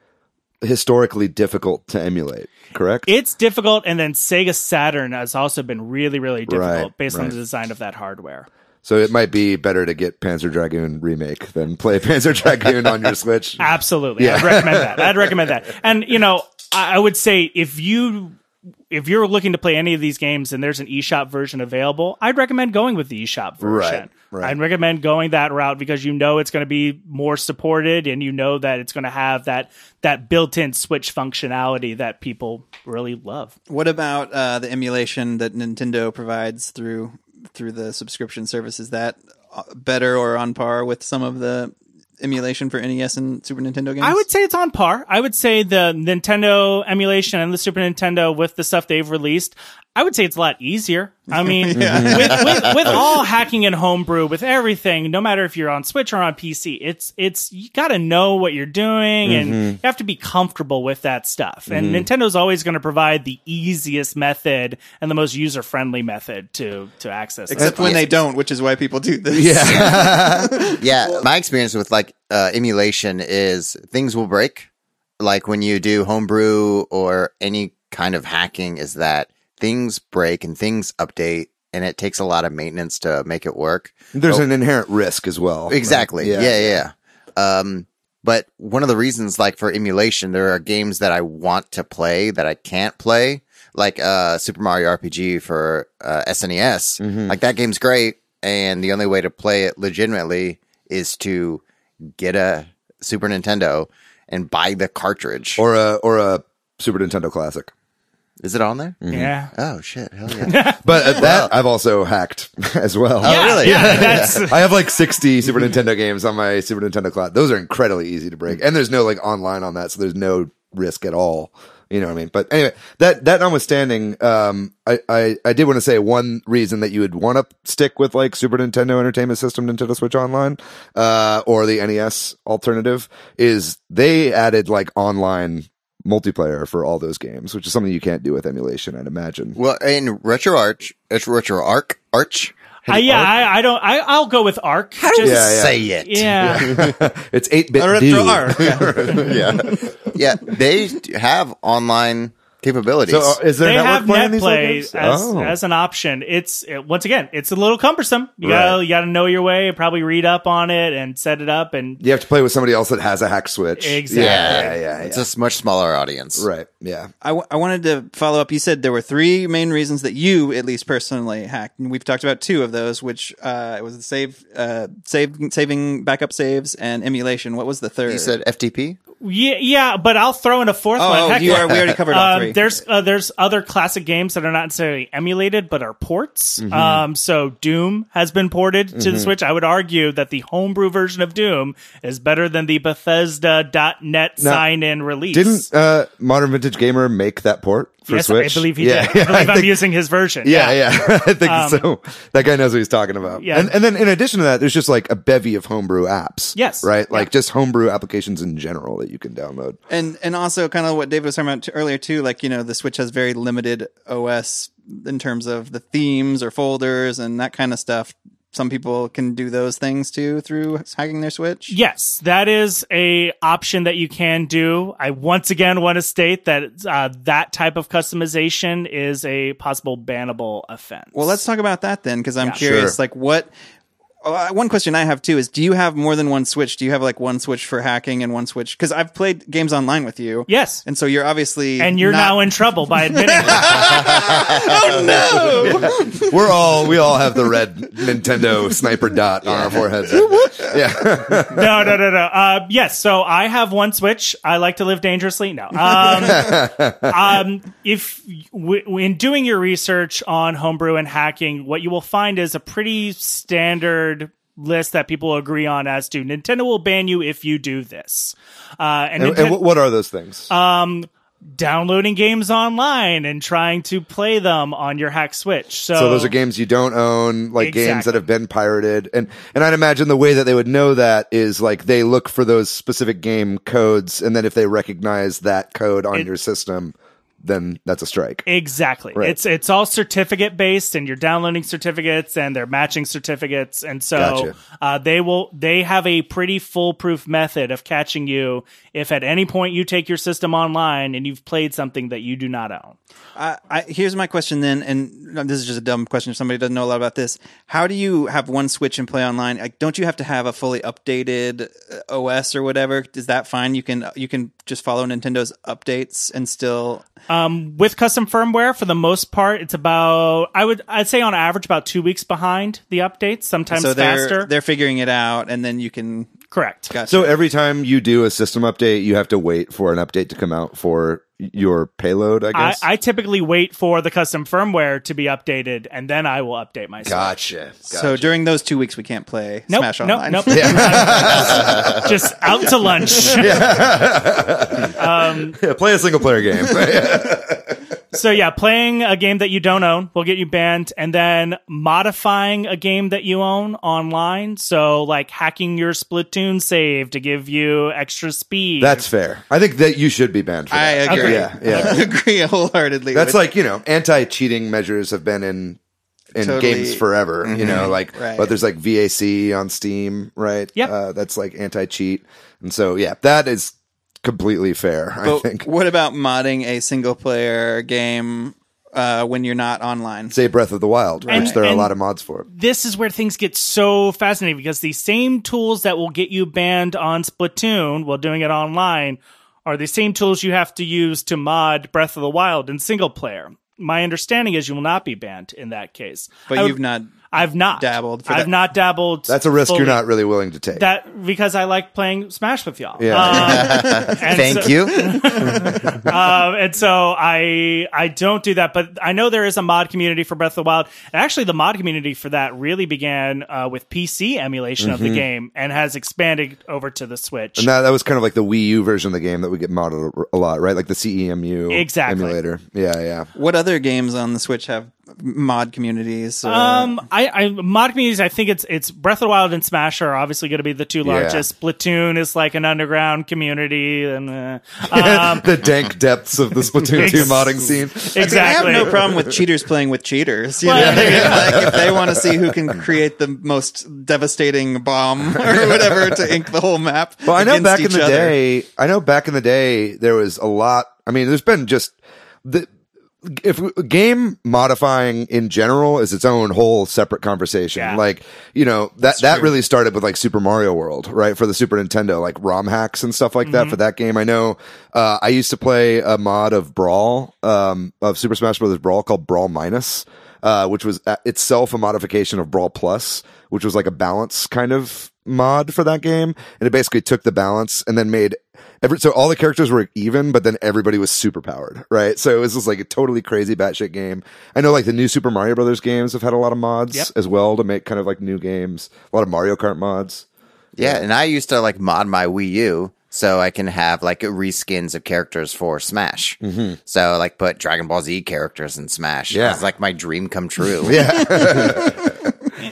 historically difficult to emulate. Correct. It's difficult, and then Sega Saturn has also been really, really difficult Right, based on the design of that hardware. so it might be better to get Panzer Dragoon remake than play Panzer Dragoon on your Switch. Absolutely, I'd recommend that. I'd recommend that. And you know, I, I would say if you if you're looking to play any of these games and there's an eShop version available, I'd recommend going with the eShop version. Right, right. I'd recommend going that route because you know it's going to be more supported and you know that it's going to have that that built-in Switch functionality that people really love. What about uh, the emulation that Nintendo provides through through the subscription service? Is that uh, better or on par with some of the emulation for NES and Super Nintendo games? I would say it's on par. I would say the Nintendo emulation and the Super Nintendo with the stuff they've released. I would say it's a lot easier. I mean, with, with, with all hacking and homebrew, with everything, no matter if you're on Switch or on PC, it's it's you got to know what you're doing, and you have to be comfortable with that stuff. And Nintendo's always going to provide the easiest method and the most user friendly method to to access. Except when they don't, which is why people do this. Yeah. yeah, my experience with like uh, emulation is things will break. Like when you do homebrew or any kind of hacking, is that things break and things update, and it takes a lot of maintenance to make it work. There's an inherent risk as well. right? Exactly. Yeah, yeah, yeah. Um, but one of the reasons, like for emulation, there are games that I want to play that I can't play, like uh, Super Mario RPG for uh, SNES. Mm-hmm. Like that game's great, and the only way to play it legitimately is to get a Super Nintendo and buy the cartridge. or a or a Super Nintendo Classic. Is it on there? Yeah. Oh shit! Hell yeah! But uh, that I've also hacked as well. Oh, really? Yeah, that's I have like 60 Super Nintendo games on my Super Nintendo Cloud. Those are incredibly easy to break. And there's no like online on that, so there's no risk at all. You know what I mean? But anyway, that that notwithstanding, um, I, I, I did want to say one reason that you would want to stick with like Super Nintendo Entertainment System, Nintendo Switch Online, uh, or the NES alternative is they added like online multiplayer for all those games, which is something you can't do with emulation, I'd imagine. well, in Retro Arch, it's Retro Arc Arch. I, yeah. I, I don't. I, I'll go with Arc. How do you Yeah, yeah. say it? Yeah. it's 8 bit. A retro arc. yeah, yeah. They have online capabilities. So uh, is there they network have play net these play games? as, Oh. as an option. It's it, once again, it's a little cumbersome. You gotta you gotta know your way, probably read up on it and set it up. And You have to play with somebody else that has a hack switch. Exactly. Yeah, yeah, yeah. it's yeah. a s- much smaller audience. right. Yeah. I, w- I wanted to follow up. You said there were three main reasons that you, at least personally, hacked, and we've talked about two of those, which uh, it was the save, uh, save, saving backup saves and emulation. What was the third? You said FTP. Yeah, yeah, but I'll throw in a fourth oh, one. oh, Heck, you are. We already covered all um, three. there's uh, there's other classic games that are not necessarily emulated but are ports. Mm-hmm. Um, so Doom has been ported to the Switch. I would argue that the homebrew version of Doom is better than the Bethesda.net sign in release. Didn't uh, Modern Vintage Gamer make that port for yes, Switch? I believe he yeah, did. Yeah, I believe I I'm using his version. yeah, yeah. I think um, so. That guy knows what he's talking about. Yeah. And, and then in addition to that, there's just like a bevy of homebrew apps. Yes. Right? Like Yeah. just homebrew applications in general that you can download. and and also kind of what David was talking about earlier too. Like you know, the Switch has very limited OS in terms of the themes or folders and that kind of stuff. Some people can do those things too through hacking their Switch. Yes, that is a option that you can do. I once again want to state that uh, that type of customization is a possible bannable offense. Well, let's talk about that then, because I'm Yeah. curious. Sure. Like, what? Uh, one question I have too is: Do you have more than one Switch? Do you have like one Switch for hacking and one Switch? Because I've played games online with you. Yes. and so you're obviously and you're not- now in trouble by admitting that. We're all we all have the red Nintendo sniper dot on our foreheads. yeah. no, no, no, no. Uh, yes, so I have one Switch. I like to live dangerously. No. Um, um, if w- in doing your research on homebrew and hacking, what you will find is a pretty standard list that people agree on as to Nintendo will ban you if you do this. Uh, and, And, Ninten- and what- are those things? um, downloading games online and trying to play them on your hack Switch. So, So those are games you don't own, like games that have been pirated, and and I'd imagine the way that they would know that is like they look for those specific game codes, and then if they recognize that code on It- your system, then that's a strike. Exactly. Right. It's it's all certificate based, and you're downloading certificates, and they're matching certificates, and so Gotcha. uh, they will they have a pretty foolproof method of catching you if at any point you take your system online and you've played something that you do not own. I, I, here's my question then, and this is just a dumb question if somebody doesn't know a lot about this. How do you have one Switch and play online? Like, don't you have to have a fully updated uh, OS or whatever? Is that fine? You can you can just follow Nintendo's updates and still. Um, with custom firmware, for the most part, it's about I would I'd say on average about two weeks behind the updates, sometimes so they're faster. they're figuring it out, and then you can. Correct. Gotcha. So every time you do a system update, you have to wait for an update to come out for your payload. I I, guess. I typically wait for the custom firmware to be updated, and then I will update myself. Switch. gotcha. So during those two weeks, we can't play Nope, Smash nope, Online. nope. Just out to lunch. Um, yeah, play a single player game. So yeah, playing a game that you don't own will get you banned, and then modifying a game that you own online. So like hacking your Splatoon save to give you extra speed. That's fair. I think that you should be banned for I that. agree. Yeah, yeah. I agree wholeheartedly. That's like you know, anti-cheating measures have been in in Totally. games forever. You know, like Right. but there's like VAC on Steam, right? Yeah, uh, that's like anti-cheat, and so yeah, that is completely fair. I But think. what about modding a single player game uh, when you're not online? Say Breath of the Wild, And- which there are a and- lot of mods for. this is where things get so fascinating because the same tools that will get you banned on Splatoon while doing it online are the same tools you have to use to mod Breath of the Wild in single player. My understanding is you will not be banned in that case. But would- you've not. I've not dabbled for I've that. not dabbled. That's a risk fully. you're not really willing to take. That because I like playing Smash with y'all. Yeah. Um, Thank so- you. um, and so I I don't do that, but I know there is a mod community for Breath of the Wild. And actually, the mod community for that really began uh, with PC emulation of the game and has expanded over to the Switch. and that, that was kind of like the Wii U version of the game that we get modded a- a lot, right? Like the CEMU Exactly. emulator. Yeah, yeah. What other games on the Switch have mod communities? Uh, Um, I, I mod communities. I think it's it's Breath of the Wild and Smash are obviously going to be the two Yeah. largest. Splatoon is like an underground community, and uh, um, the dank depths of the Splatoon 2 modding scene. exactly. I have no problem with cheaters playing with cheaters. You Well, what I mean? Like if they want to see who can create the most devastating bomb or whatever to ink the whole map. Well, I know back in the other. day, I know back in the day there was a lot. I mean, there's been just the if game modifying in general is its own whole separate conversation. Yeah. Like, you know, that that really started with like Super Mario World, right? For the Super Nintendo, like ROM hacks and stuff like Mm-hmm. that for that game. I know uh I used to play a mod of Brawl, um of Super Smash Bros. Brawl called Brawl Minus. Uh, which was uh, itself a modification of Brawl Plus, which was like a balance kind of mod for that game. And it basically took the balance and then made every, so all the characters were even, but then everybody was super powered, right? So it was just like a totally crazy batshit game. I know like the new Super Mario Brothers games have had a lot of mods Yep. as well to make kind of like new games, a lot of Mario Kart mods. Yeah, and I used to like mod my Wii U so I can have like reskins of characters for Smash. Mm-hmm. So like put Dragon Ball Z characters in Smash. Yeah. it's like my dream come true. Yeah.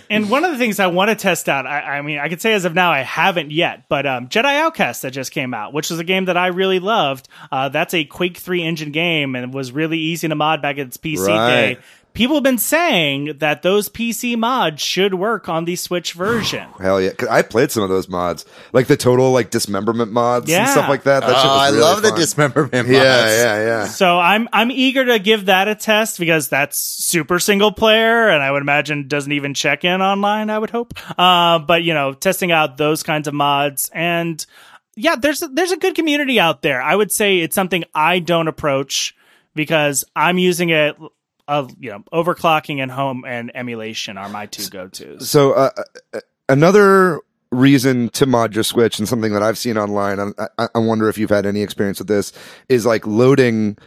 And one of the things I want to test out, I, I mean, I could say as of now I haven't yet, but um, Jedi Outcast that just came out, which was a game that I really loved. Uh, that's a Quake 3 engine game and was really easy to mod back at its PC Right. day. People have been saying that those PC mods should work on the Switch version. Hell yeah. 'Cause I played some of those mods, like the total like dismemberment mods and stuff like that. That shit Oh, was I really love the fun. dismemberment. Yeah, yeah, yeah. So I'm I'm eager to give that a test because that's super single player, and I would imagine doesn't even check in online. I would hope. Uh, but you know, testing out those kinds of mods and yeah, there's a, there's a good community out there. I would say it's something I don't approach because I'm using it. Uh, you know, overclocking and home and emulation are my two go tos. So uh, uh, another reason to mod your Switch and something that I've seen online, I, I wonder if you've had any experience with this, is like loading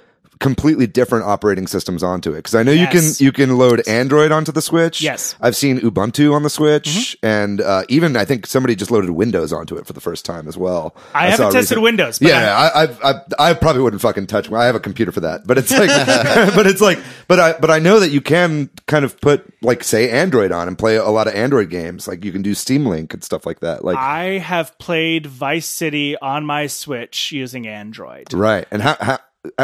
completely different operating systems onto it. Because I know Yes. you can you can load Android onto the Switch. Yes. I've seen Ubuntu on the Switch, and uh, even I think somebody just loaded Windows onto it for the first time as well. I saw haven't tested recent- Windows, but yeah, I, I, I, I probably wouldn't fucking touch. I have a computer for that, but it's like, but it's like, but I, but I know that you can kind of put like say Android on and play a lot of Android games. Like you can do Steam Link and stuff like that. Like I have played Vice City on my Switch using Android. right. And how, how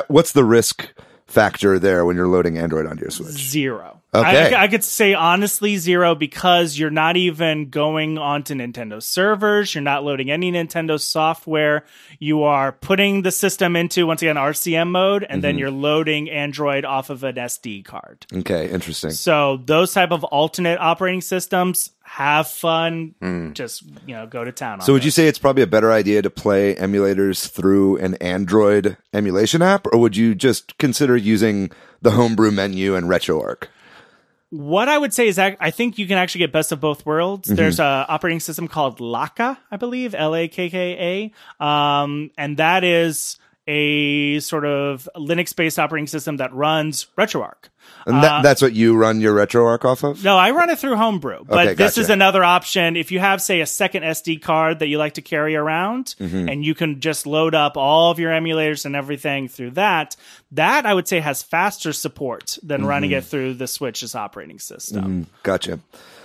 what's the risk factor there when you're loading Android onto your Switch? Zero. Okay. I, I could say honestly zero because you're not even going onto Nintendo servers. You're not loading any Nintendo software. You are putting the system into, once again, RCM mode, and Mm-hmm. then you're loading Android off of an SD card. Okay, interesting. So those type of alternate operating systems have fun. Just, you know, go to town on. So would you say it's probably a better idea to play emulators through an Android emulation app, or would you just consider using the homebrew menu and RetroArch? What I would say is, I think you can actually get best of both worlds. There's a operating system called Lakka, I believe, L A K K A, um, and that is a sort of Linux-based operating system that runs RetroArch. And that, that's what you run your RetroArch off of? No, I run it through Homebrew, but Okay, this gotcha. is another option. If you have, say, a second SD card that you like to carry around, Mm-hmm. and you can just load up all of your emulators and everything through that, that I would say has faster support than running Mm-hmm. it through the Switch's operating system. Gotcha.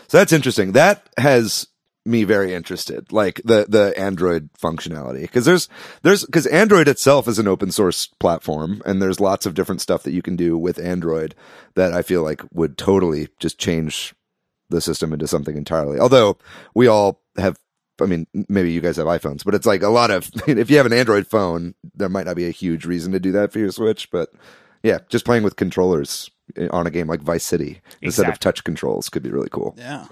So that's interesting. That has me very interested, like the the Android functionality, because there's there's because Android itself is an open source platform, and there's lots of different stuff that you can do with Android that I feel like would totally just change the system into something entirely. Although we all have. I mean, maybe you guys have iPhones, but it's like a lot of, if you have an Android phone, there might not be a huge reason to do that for your Switch, but yeah, just playing with controllers eh, on a game like Vice City instead of touch controls could be really cool. Yeah.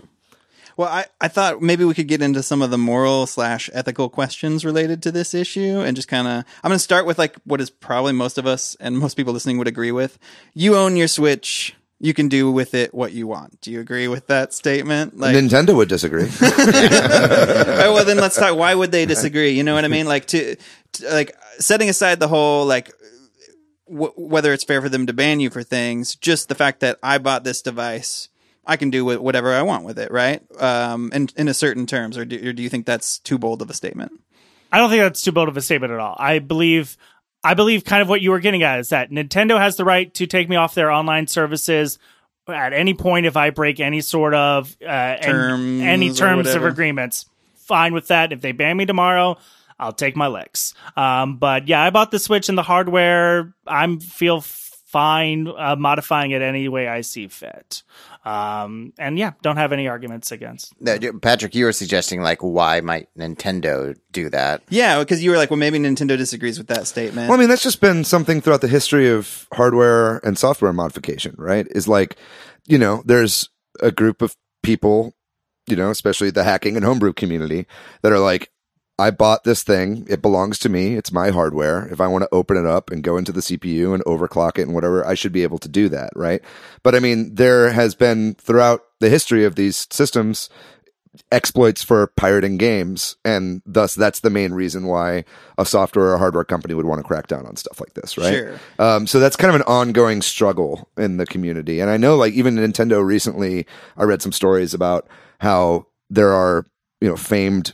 Well, I, I thought maybe we could get into some of the moral slash ethical questions related to this issue and just kind of. I'm going to start with like what is probably most of us and most people listening would agree with. You own your Switch. you can do with it what you want. Do you agree with that statement? Like, Nintendo would disagree. Oh, well, then let's talk. Why would they disagree? You know what I mean? Like to, to like setting aside the whole like w- whether it's fair for them to ban you for things, just the fact that I bought this device, I can do whatever I want with it, right? Um, and in a certain terms, or do, or do you think that's too bold of a statement? I don't think that's too bold of a statement at all. I believe I believe kind of what you were getting at is that Nintendo has the right to take me off their online services at any point if I break any sort of uh, Terms any or terms of agreements. Fine with that. If they ban me tomorrow, I'll take my licks. Um, but yeah, I bought the Switch and the hardware. I'm feel fine uh, modifying it any way I see fit. Um, and yeah, don't have any arguments against. No, Patrick, you were suggesting like why might Nintendo do that? Yeah, because you were like, well, maybe Nintendo disagrees with that statement. Well, I mean, that's just been something throughout the history of hardware and software modification, right? Is like, you know, there's a group of people, you know, especially the hacking and homebrew community that are like, I bought this thing. It belongs to me. It's my hardware. If I want to open it up and go into the CPU and overclock it and whatever, I should be able to do that, right? But I mean, there has been throughout the history of these systems exploits for pirating games and thus that's the main reason why a software or a hardware company would want to crack down on stuff like this right Sure. um, so that's kind of an ongoing struggle in the community and i know like even nintendo recently i read some stories about how there are you know famed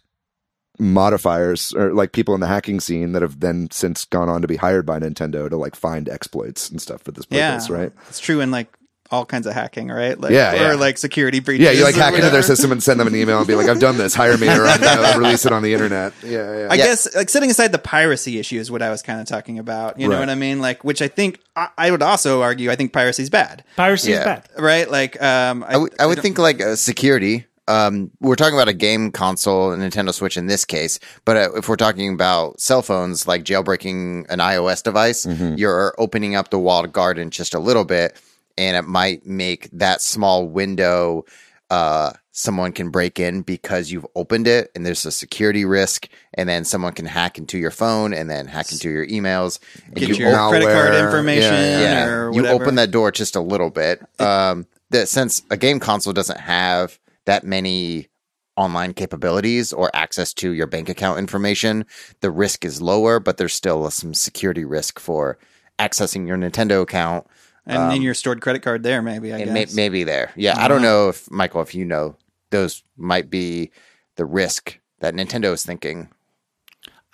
modifiers or like people in the hacking scene that have then since gone on to be hired by nintendo to like find exploits and stuff for this yeah, purpose right It's true in like all kinds of hacking, right? Like, Yeah, or like security breaches. yeah you like or hack into their system and send them an email and be like i've done this hire me or I'm gonna release it on the internet yeah yeah I Yeah. guess like setting aside the piracy issue is what I was kind of talking about. You know what I mean? Like, which I think I, I would also argue I think piracy is bad, Piracy is Yeah. bad. right? Like, um, I would I would don't- think like uh, security. Um, we're talking about a game console, a Nintendo Switch in this case, but uh, if we're talking about cell phones, like jailbreaking an iOS device, you're opening up the walled garden just a little bit, and it might make that small window. Uh, someone can break in because you've opened it, and there's a security risk, and then someone can hack into your phone, and then hack into your emails, and get you your credit card information Yeah, yeah, or you open that door just a little bit. Um, that since a game console doesn't have that many online capabilities or access to your bank account information, the risk is lower, but there's still some security risk for accessing your Nintendo account and in um, your stored credit card there, maybe. I and may- guess. maybe there. Yeah, I don't uh-huh. know if Michael, if you know, those might be the risk that Nintendo is thinking.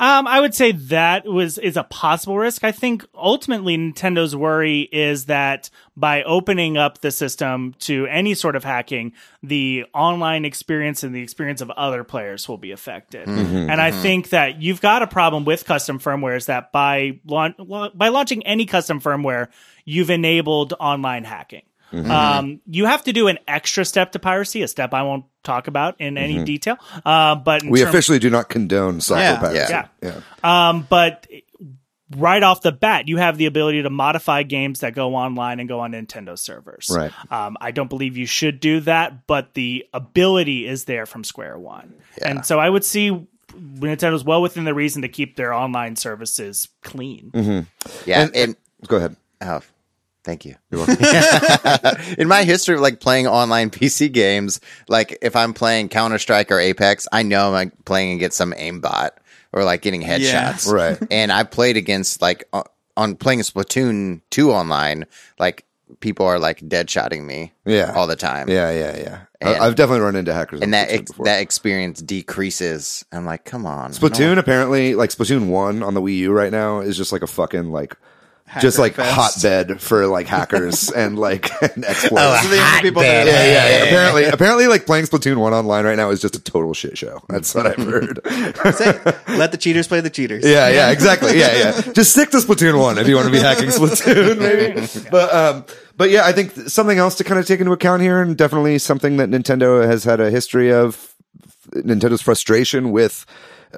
Um, I would say that was is a possible risk. I think ultimately Nintendo's worry is that by opening up the system to any sort of hacking, the online experience and the experience of other players will be affected. Mm-hmm. and I think that you've got a problem with custom firmware is that by laun- by launching any custom firmware, you've enabled online hacking. Mm-hmm. Um, you have to do an extra step to piracy, a step I won't talk about in any detail. Uh, but in Mm-hmm. we term- officially do not condone software Yeah. piracy. Yeah. yeah. um, but right off the bat, you have the ability to modify games that go online and go on Nintendo servers. Right. Um, I don't believe you should do that, but the ability is there from Square One. And so I would see Nintendo's well within the reason to keep their online services clean. Yeah, And- and Go ahead. Oh, thank you. In my history of like playing online PC games, like if I'm playing Counter Strike or Apex, I know I'm like playing against some aimbot or like getting headshots. Right. And I played against like on, on playing Splatoon 2 online, like people are like dead shotting me Yeah. all the time. Yeah, yeah, yeah. And- I've definitely run into hackers. And that ex- that experience decreases. I'm like, come on. Splatoon apparently like Splatoon one on the Wii U right now is just like a fucking like just like fest. hotbed for like hackers and like and exploits. Oh, So the only people that yeah, yeah, yeah. Apparently, apparently, like playing Splatoon one online right now is just a total shit show. That's what I've heard. let the cheaters play the cheaters. yeah, yeah, exactly. Yeah, yeah. Just stick to Splatoon one if you want to be hacking Splatoon, maybe. But um, but yeah, I think something else to kind of take into account here, and definitely something that Nintendo has had a history of. Nintendo's frustration with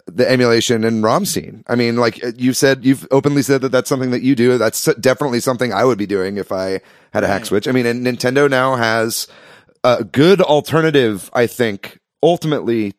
the emulation and ROM scene. I mean, like uh, you said, you've openly said that that's something that you do. That's definitely something I would be doing if I had a hack switch. I mean, and Nintendo now has a good alternative, I think, ultimately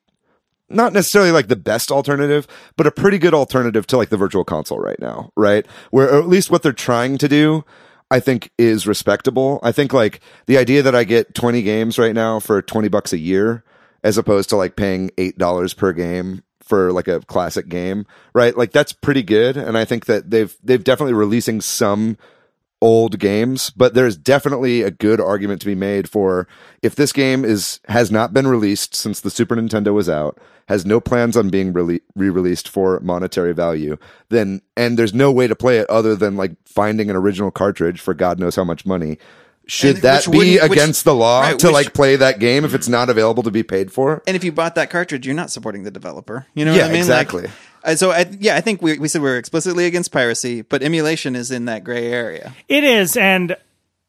not necessarily like the best alternative, but a pretty good alternative to like the virtual console right now, right? Where at least what they're trying to do, I think is respectable. I think like the idea that I get 20 games right now for 20 bucks a year as opposed to like paying $8 per game for like a classic game, right? Like that's pretty good and I think that they've they've definitely releasing some old games, but there's definitely a good argument to be made for if this game is has not been released since the Super Nintendo was out, has no plans on being re-released for monetary value, then and there's no way to play it other than like finding an original cartridge for God knows how much money. Should that be wouldn't- which- against the law right, to which- like play that game if it's not available to be paid for? And if you bought that cartridge, you're not supporting the developer. You know Yeah, what I mean? exactly. Like, uh, so I, yeah, I think we, we said we're explicitly against piracy, but emulation is in that gray area. It is, and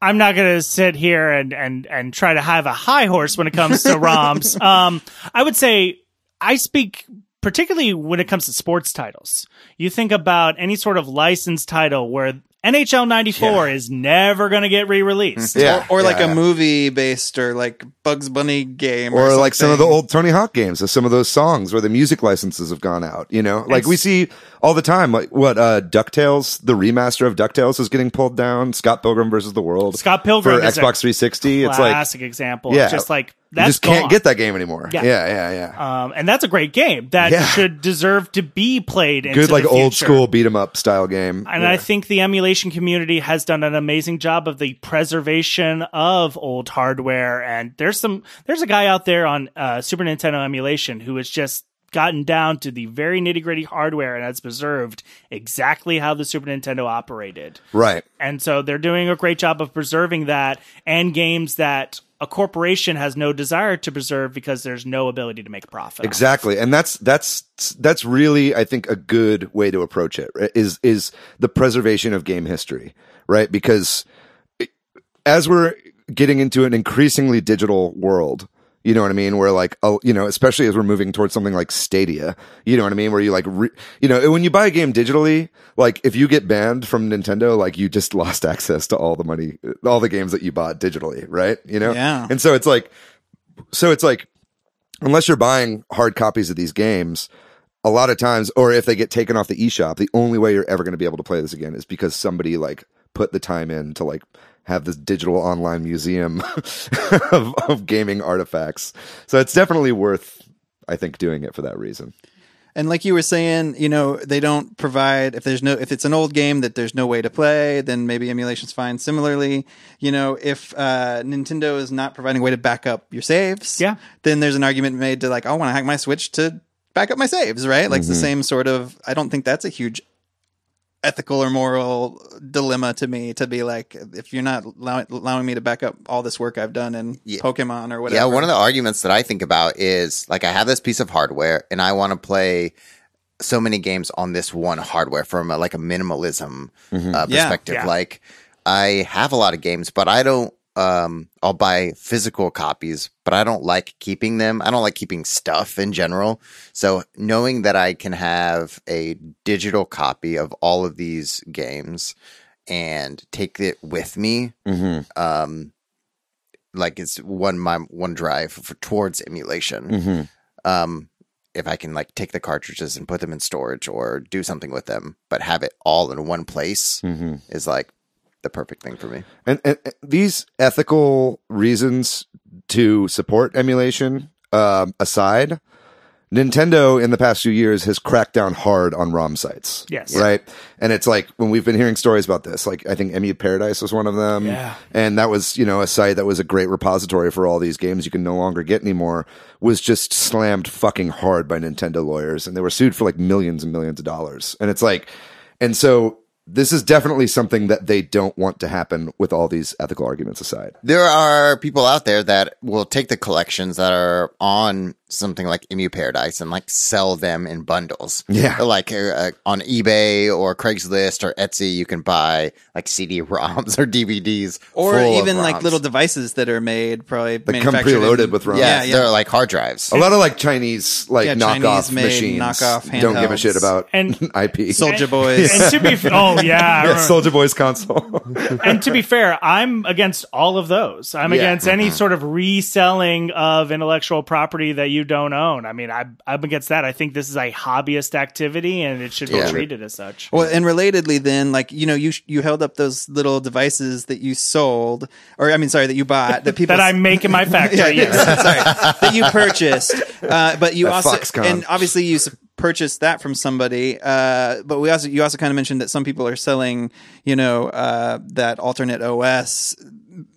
I'm not going to sit here and and and try to have a high horse when it comes to ROMs. Um, I would say I speak particularly when it comes to sports titles. You think about any sort of licensed title where NHL 94 is never going to get re-released. Yeah, or, or like yeah, a movie based or like Bugs Bunny game, or, or like some of the something. old Tony Hawk games, or some of those songs where the music licenses have gone out. You know, like we see all the time. Like what uh Ducktales, the remaster of Ducktales is getting pulled down. Scott Pilgrim versus the World, Scott Pilgrim for is a Xbox 360. It's like Classic example. Yeah. Of just like you that's just can't gone. get that game anymore. Yeah. Yeah, yeah, yeah. Um, and that's a great game that Yeah. should deserve to be played. Into Good, like old school beat 'em up style game. And Yeah. I think the emulation community has done an amazing job of the preservation of old hardware. And there's some, there's a guy out there on uh, Super Nintendo emulation who is just gotten down to the very nitty gritty hardware and has preserved exactly how the Super Nintendo operated. right. And so they're doing a great job of preserving that and games that a corporation has no desire to preserve because there's no ability to make profit. Exactly. And that's that's that's really I think a good way to approach it right? is is the preservation of game history, right? Because eh, as we're getting into an increasingly digital world, you know what I mean? Where like, oh, you know, especially as we're moving towards something like Stadia, you know what I mean? Where you like, re- you know, when you buy a game digitally, like if you get banned from Nintendo, like you just lost access to all the money, all the games that you bought digitally, right? You know? Yeah. And so it's like, so it's like, unless you're buying hard copies of these games, a lot of times, or if they get taken off the eShop, the only way you're ever going to be able to play this again is because somebody like put the time in to like have this digital online museum of, of gaming artifacts. So it's definitely worth, I think, doing it for that reason. And like you were saying, you know, they don't provide if there's no if it's an old game that there's no way to play, then maybe emulation's fine. Similarly, you know, if uh, Nintendo is not providing a way to back up your saves, Yeah. then there's an argument made to like, I want to hack my Switch to back up my saves, right? Like it's the same sort of. I don't think that's a huge ethical or moral dilemma to me to be like if you're not allow- allowing me to back up all this work I've done in Yeah. Pokemon or whatever. Yeah, one of the arguments that I think about is like I have this piece of hardware and I want to play so many games on this one hardware from a, like a minimalism uh, Yeah. perspective. Yeah. Like I have a lot of games, but I don't. Um, I'll buy physical copies, but I don't like keeping them. I don't like keeping stuff in general. So knowing that I can have a digital copy of all of these games and take it with me Mm-hmm. um like it's one my one drive for towards emulation Mm-hmm. um if i can like take the cartridges and put them in storage or do something with them but have it all in one place Mm-hmm. is like the perfect thing for me And, and, and these ethical reasons to support emulation um, aside, Nintendo in the past few years has cracked down hard on ROM sites. Yes. Right. And it's like when we've been hearing stories about this, like I think Emu Paradise was one of them. Yeah. And that was, you know, a site that was a great repository for all these games you can no longer get anymore, was just slammed fucking hard by Nintendo lawyers. And they were sued for like millions and millions of dollars. And it's like, and so this is definitely something that they don't want to happen with all these ethical arguments aside. there are people out there that will take the collections that are on something like emu paradise and like sell them in bundles Yeah. like uh, uh, on ebay or craigslist or etsy you can buy like cd-roms or dvds or full of even like little devices that are made probably That come manufactured preloaded in- with ROMs. yeah, Yeah, yeah. they're like hard drives A lot of like Chinese, like Yeah, knockoff Chinese-made machines, knockoff don't give a shit about And- IP. Soldier Boys. And to be, oh yeah, yeah, Soldier Boy's console. and to be fair, I'm against all of those. I'm Yeah. against any sort of reselling of intellectual property that you don't own. I mean, I, I'm against that. I think this is a hobbyist activity and it should be Yeah. treated as such. Well, and relatedly, then, like you know, you you held up those little devices that you sold, or I mean, sorry, that you bought that people that I make in my factory. yeah, yes. sorry, that you purchased, uh, but you At also Foxconn. and obviously you s- purchased that from somebody. Uh, but we also you also kind of mentioned that some people are selling, you know, uh, that alternate OS.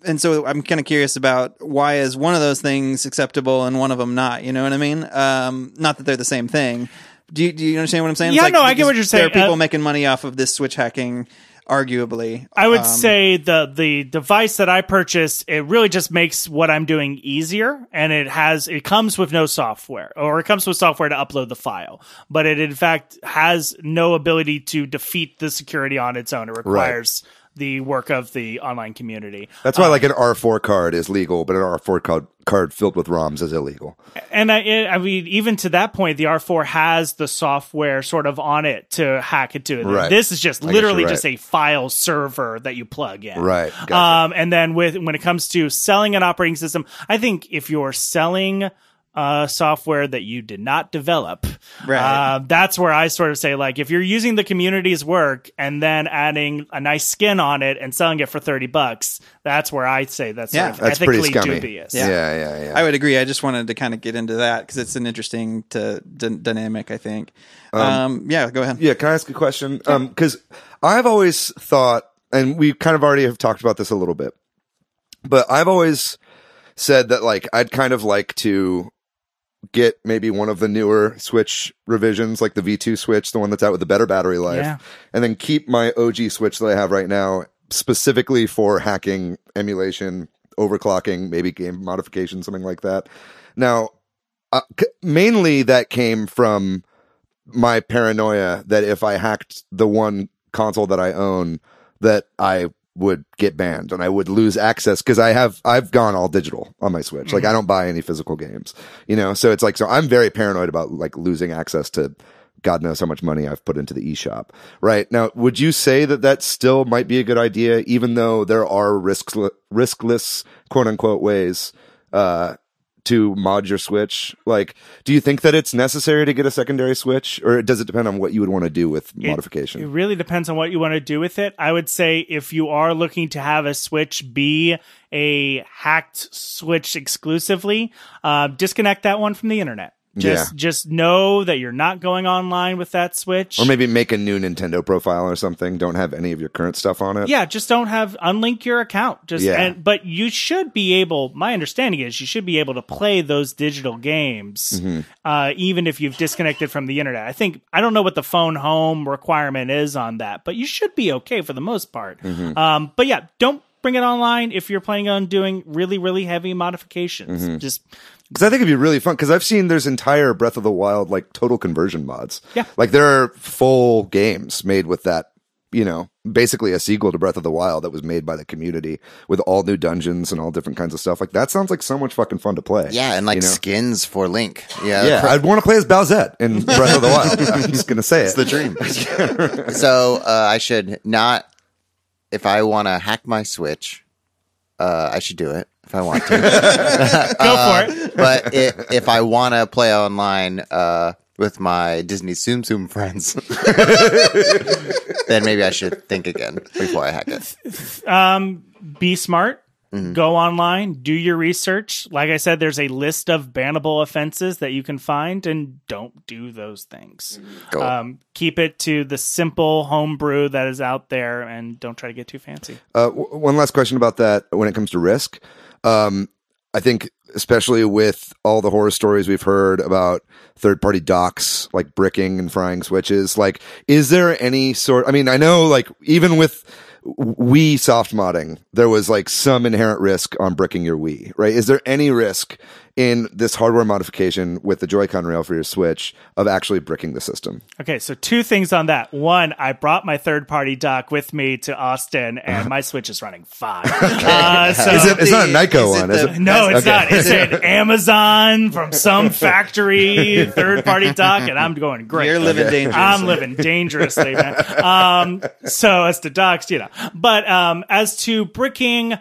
And so I'm kind of curious about why is one of those things acceptable and one of them not? You know what I mean? Um, not that they're the same thing. Do you, do you understand what I'm saying? Yeah, It's no, I get what you're saying. There are people Uh, making money off of this switch hacking, arguably. I would Um, say the the device that I purchased it really just makes what I'm doing easier, and it has it comes with no software, or it comes with software to upload the file, but it in fact has no ability to defeat the security on its own. It requires the work of the online community. That's why like an R4 card is legal, but an R4 card card filled with ROMs is illegal. And I, it- I mean, even to that point, the R4 has the software sort of on it to hack into it. Right. This is just I literally you're just a file server that you plug in. Right. Gotcha. Um, and then with when it comes to selling an operating system, I think if you're selling uh, software that you did not develop, Right. uh, that's where I sort of say like if you're using the community's work and then adding a nice skin on it and selling it for thirty bucks, that's where I say that's Yeah. sort of That's pretty ethically scummy. dubious. Yeah, yeah, yeah. I would agree. I just wanted to kind of get into that because it's an interesting to, d- dynamic. I think. Um, yeah, go ahead. Yeah, can I ask a question? Um, because I've always thought, and we kind of already have talked about this a little bit, but I've always said that like I'd kind of like to get maybe one of the newer Switch revisions, like the V2 Switch, the one that's out with the better battery life, Yeah. and then keep my OG Switch that I have right now specifically for hacking, emulation, overclocking, maybe game modification, something like that. Now, uh, c- mainly that came from my paranoia that if I hacked the one console that I own, that I would get banned and I would lose access because I have I've gone all digital on my Switch. Like I don't buy any physical games, you know. So it's like so I'm very paranoid about like losing access to God knows how much money I've put into the eShop. Right now, would you say that that still might be a good idea, even though there are riskless, riskless quote unquote ways uh, to mod your Switch? Like, do you think that it's necessary to get a secondary Switch, or does it depend on what you would want to do with It- modification? It really depends on what you want to do with it. I would say if you are looking to have a Switch be a hacked Switch exclusively, uh, disconnect that one from the internet. Just Yeah. just know that you're not going online with that Switch. or maybe make a new Nintendo profile or something. Don't have any of your current stuff on it. yeah, just don't have unlink your account. Just Yeah. and, but you should be able. My understanding is you should be able to play those digital games, Mm-hmm. uh, even if you've disconnected from the internet. I think I don't know what the phone home requirement is on that, but you should be okay for the most part. Mm-hmm. Um, but yeah, don't bring it online if you're planning on doing really really heavy modifications. Mm-hmm. Just Because I think it'd be really fun. Because I've seen there's entire Breath of the Wild like total conversion mods. Yeah. like there are full games made with that. You know, basically a sequel to Breath of the Wild that was made by the community with all new dungeons and all different kinds of stuff. Like that sounds like so much fucking fun to play. Yeah, and like you know? skins for Link. Yeah, Yeah, cr- I'd want to play as Bowsette in Breath of the Wild. I'm just gonna say it. it's the dream. so uh, I should not, if I want to hack my Switch, uh, I should do it if I want to. go for it. but if, if I want to play online uh, with my Disney Tsum Tsum friends, then maybe I should think again before I hack it. Um, be smart. Mm-hmm. Go online, do your research. Like I said, there's a list of bannable offenses that you can find, and don't do those things. Cool. Um, keep it to the simple homebrew that is out there, and don't try to get too fancy. Uh, w- one last question about that when it comes to risk. Um, I think, especially with all the horror stories we've heard about third party docs, like bricking and frying switches, like, is there any sort, I mean, I know, like, even with Wii soft modding, there was like some inherent risk on bricking your Wii, right? Is there any risk in this hardware modification with the Joy-Con rail for your Switch of actually bricking the system? Okay, so two things on that. One, I brought my third party dock with me to Austin, and my Switch is running fine. Uh, so Is it, it's not a the- Nyko is it one, is it? No, it's Okay. not. It's an Amazon from some factory third party dock, and I'm going great. You're living dangerous. I'm living dangerously, man. Um, so as to docks, you know, but um, as to bricking,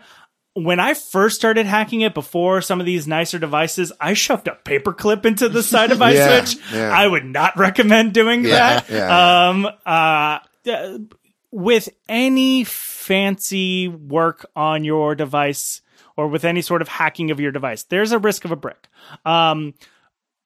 when I first started hacking it before some of these nicer devices, I shoved a paperclip into the side of my Yeah, Switch. yeah. I would not recommend doing Yeah, that. Um, uh, with any fancy work on your device or with any sort of hacking of your device, there's a risk of a brick. Um,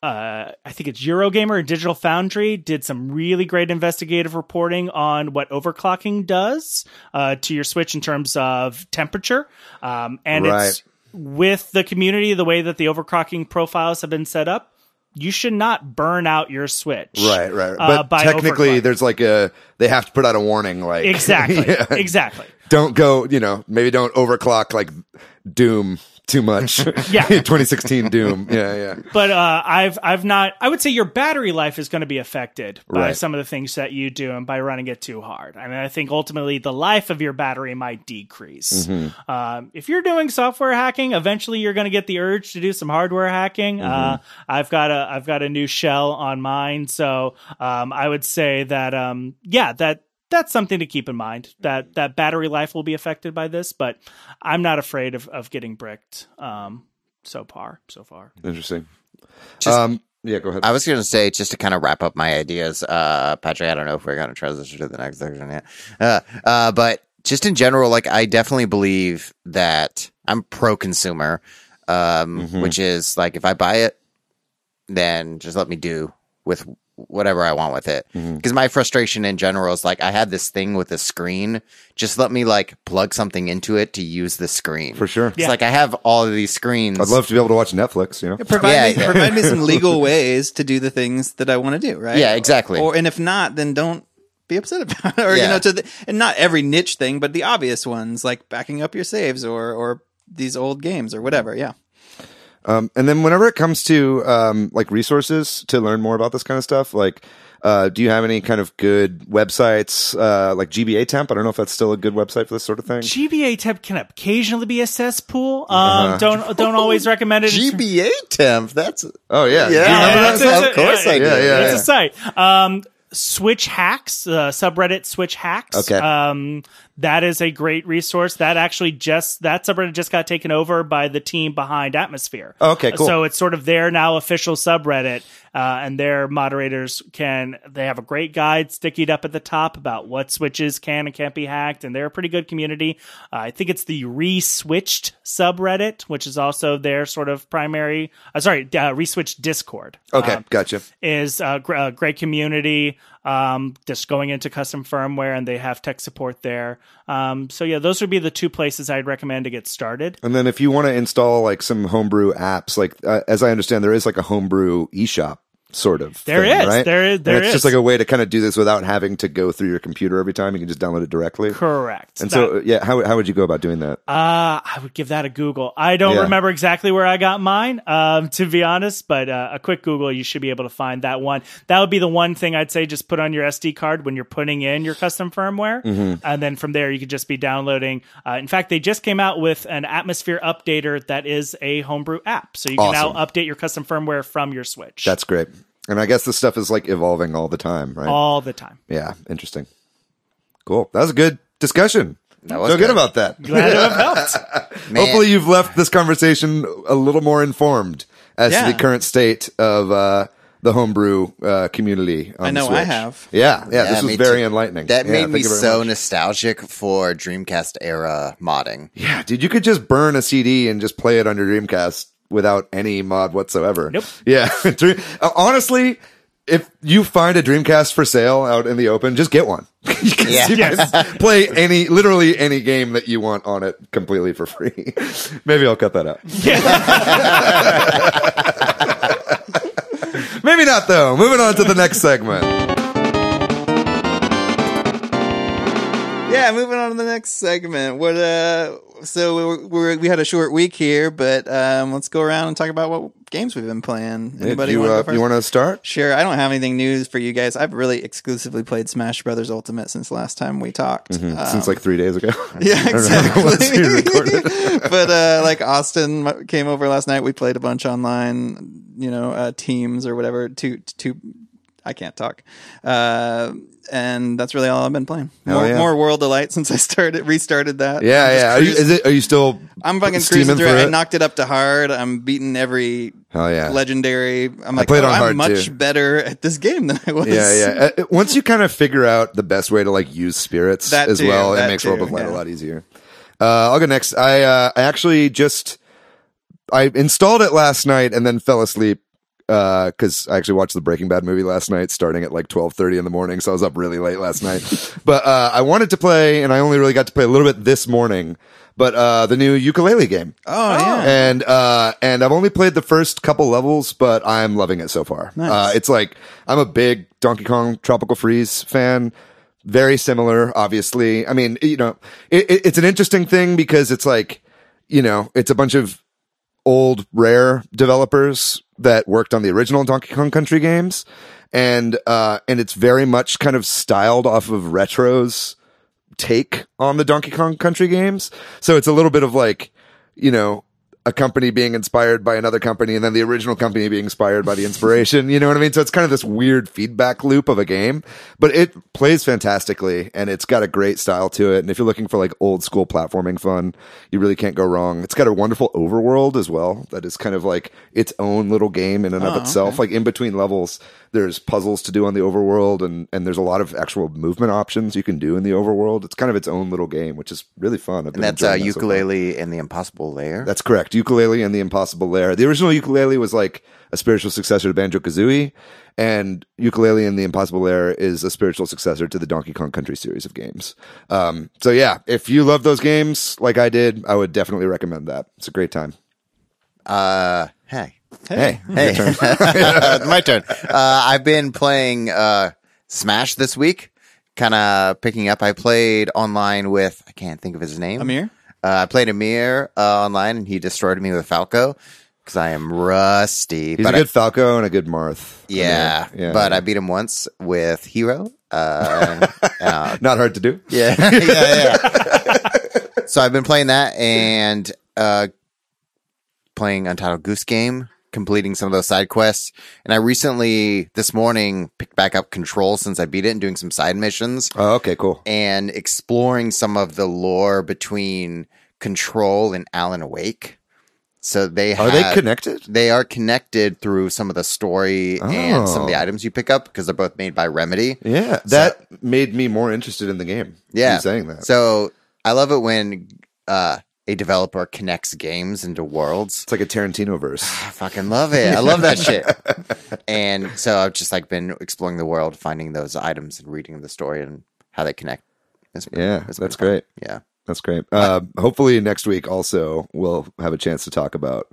uh, I think it's Eurogamer and Digital Foundry did some really great investigative reporting on what overclocking does uh, to your Switch in terms of temperature. Um, and Right. it's with the community, the way that the overclocking profiles have been set up, you should not burn out your Switch. Right, right. uh, But by technically, there's like a they have to put out a warning, like Exactly. Yeah. Exactly. Don't go, you know, maybe don't overclock like Doom too much. Yeah. 2016 Doom. Yeah, yeah. but uh, I've I've not. I would say your battery life is going to be affected by Right. some of the things that you do and by running it too hard. I mean, I think ultimately the life of your battery might decrease. Mm-hmm. Um, if you're doing software hacking, eventually you're going to get the urge to do some hardware hacking. Mm-hmm. Uh, I've got a I've got a new shell on mine, so um, I would say that um, yeah that. That's something to keep in mind. That that battery life will be affected by this, but I'm not afraid of, of getting bricked. Um, so far, so far. Interesting. Just- um, yeah, go ahead. I was going to say, just to kind of wrap up my ideas, uh, Patrick, I don't know if we're going to transition to the next section yet. Uh, uh, but just in general, like, I definitely believe that I'm pro consumer, um, Mhm. which is like, if I buy it, then just let me do with whatever I want with it. Mm-hmm. Because my frustration in general is like, I had this thing with the screen. Just let me like plug something into it to use the screen. For sure. It's like I have all of these screens. I'd love to be able to watch Netflix, you know? Provide Yeah, me yeah. provide me some legal ways to do the things that I want to do, right? Yeah, exactly. Or and if not, then don't be upset about it. Or you know, to the, and not every niche thing, but the obvious ones like backing up your saves or or these old games or whatever. Yeah. Um, and then whenever it comes to um, like resources to learn more about this kind of stuff, like uh, do you have any kind of good websites uh, like GBA Temp? I don't know if that's still a good website for this sort of thing. GBA temp can occasionally be a cesspool. Um, Uh-huh. Don't don't always recommend it. GBA temp. That's oh yeah, Yeah, Do you remember yeah, that? of course I do. Yeah, yeah, It's a site. Um, Switch Hacks, uh, subreddit Switch Hacks. Okay. Um, that is a great resource. That actually just that subreddit just got taken over by the team behind Atmosphere. Okay, cool. So it's sort of their now official subreddit, uh, and their moderators can they have a great guide stickied up at the top about what switches can and can't be hacked, and they're a pretty good community. Uh, I think it's the Reswitched subreddit, which is also their sort of primary. Uh, sorry, uh, Reswitched Discord. Okay, Um, gotcha. is a, gr- a great community. Um, just going into custom firmware, and they have tech support there. Um, so yeah, those would be the two places I'd recommend to get started. And then if you want to install like some homebrew apps, like uh, as I understand, there is like a homebrew eShop sort of. There thing, is, right? there is- And there it's just like a way to kind of do this without having to go through your computer every time. You can just download it directly. Correct. And That- so, yeah, how how would you go about doing that? Uh, I would give that a Google. I don't Yeah. remember exactly where I got mine, um, to be honest, but uh, a quick Google, you should be able to find that one. That would be the one thing I'd say just put on your SD card when you're putting in your custom firmware. Mm-hmm. And then from there, you could just be downloading. Uh, in fact, they just came out with an Atmosphere updater that is a homebrew app. So you can Awesome. now update your custom firmware from your Switch That's great. And I guess this stuff is like evolving all the time, right? all the time. yeah, interesting. Cool. That was a good discussion. That was Feel good good. about that. Glad to have helped. Hopefully, you've left this conversation a little more informed as Yeah. to the current state of uh, the homebrew uh, community. On I know the I Switch. have. Yeah, yeah. Yeah, this was very too. enlightening. That Yeah, made thank me you very so much. nostalgic for Dreamcast era modding. Yeah, dude, you could just burn a CD and just play it on your Dreamcast without any mod whatsoever. Nope. Yeah. Uh, Honestly, if you find a Dreamcast for sale out in the open, just get one. Because Yeah. you Yes. can play any, literally any game that you want on it completely for free. Maybe I'll cut that out. Maybe not though. Moving on to the next segment. Yeah, moving on to the next segment. What uh so we were, we're, we had a short week here, but um let's go around and talk about what games we've been playing. Anybody you, want to uh, you want to start? Sure, I don't have anything news for you guys. I've really exclusively played Smash Brothers Ultimate since last time we talked. Um, Since like three days ago. yeah, I don't know when last we exactly. but uh, like Austin came over last night. We played a bunch online, you know, uh, teams or whatever. Two two I can't talk. Uh, and that's really all I've been playing. Hell More, yeah. more World of Light since I started restarted that. Yeah, I'm just yeah. Are you, cruising- is it? Are you still? I'm fucking steaming cruising through. through it. I it? knocked it up to hard. I'm beating every Hell yeah. legendary. I'm like, played oh, on I'm hard, much too. better at this game than I was. Yeah, yeah. Uh, once you kind of figure out the best way to like use spirits That as too, well, it that makes World too, of Light a yeah. lot easier. Uh, I'll go next. I uh, I actually just I installed it last night and then fell asleep because I actually watched the Breaking Bad movie last night, starting at like twelve thirty in the morning. So I was up really late last night. but uh, I wanted to play, and I only really got to play a little bit this morning. But uh, the new Yooka-Laylee game. Oh, yeah. and uh, and I've only played the first couple levels, but I'm loving it so far. Uh, it's like I'm a big Donkey Kong Tropical Freeze fan. Very similar, obviously. I mean, you know, it, it, it's an interesting thing because it's like, you know, it's a bunch of old rare developers that worked on the original Donkey Kong Country games, and uh, and it's very much kind of styled off of retros take on the Donkey Kong Country games. So it's a little bit of like, you know, a company being inspired by another company and then the original company being inspired by the inspiration. You know what I mean? So it's kind of this weird feedback loop of a game, but it plays fantastically and it's got a great style to it. And if you're looking for like old school platforming fun, you really can't go wrong. It's got a wonderful overworld as well. That is kind of like its own little game in and of Oh, itself. Like in between levels, there's puzzles to do on the overworld and, and there's a lot of actual movement options you can do in the overworld. It's kind of its own little game, which is really fun. And that's uh, so far. Yooka-Laylee and the Impossible Lair. That's correct. Yooka-Laylee and the Impossible Lair. The original Yooka-Laylee was like a spiritual successor to Banjo Kazooie, and Yooka-Laylee and the Impossible Lair is a spiritual successor to the Donkey Kong Country series of games. Um, so yeah, if you love those games like I did, I would definitely recommend that. It's a great time. Uh, hey, Hey, hey, my turn. Uh, I've been playing uh, Smash this week. Kind of picking up. I played online with I can't think of his name. Amir? Uh, I played Amir uh, online, and he destroyed me with Falco because I am rusty. he's but a I- good Falco and a good Marth. yeah, yeah. but I beat him once with Hero. Uh, uh, not hard to do. yeah, yeah, yeah. so I've been playing that and uh, playing Untitled Goose Game, completing some of those side quests. And I recently, this morning, picked back up Control since I beat it and doing some side missions Oh, okay, cool. and exploring some of the lore between Control and Alan Wake. So they Are they connected? They are connected through some of the story and some of the Oh. items you pick up because they're both made by Remedy. Yeah, that made me more interested in the game. Yeah, you saying that. So I love it when uh, a developer connects games into worlds. it's like a Tarantino verse. I fucking love it. I love that shit. And so I've just like been exploring the world, finding those items and reading the story and how they connect. It's been- Yeah, it's that's fun. great. Yeah. That's great. Uh, hopefully next week also we'll have a chance to talk about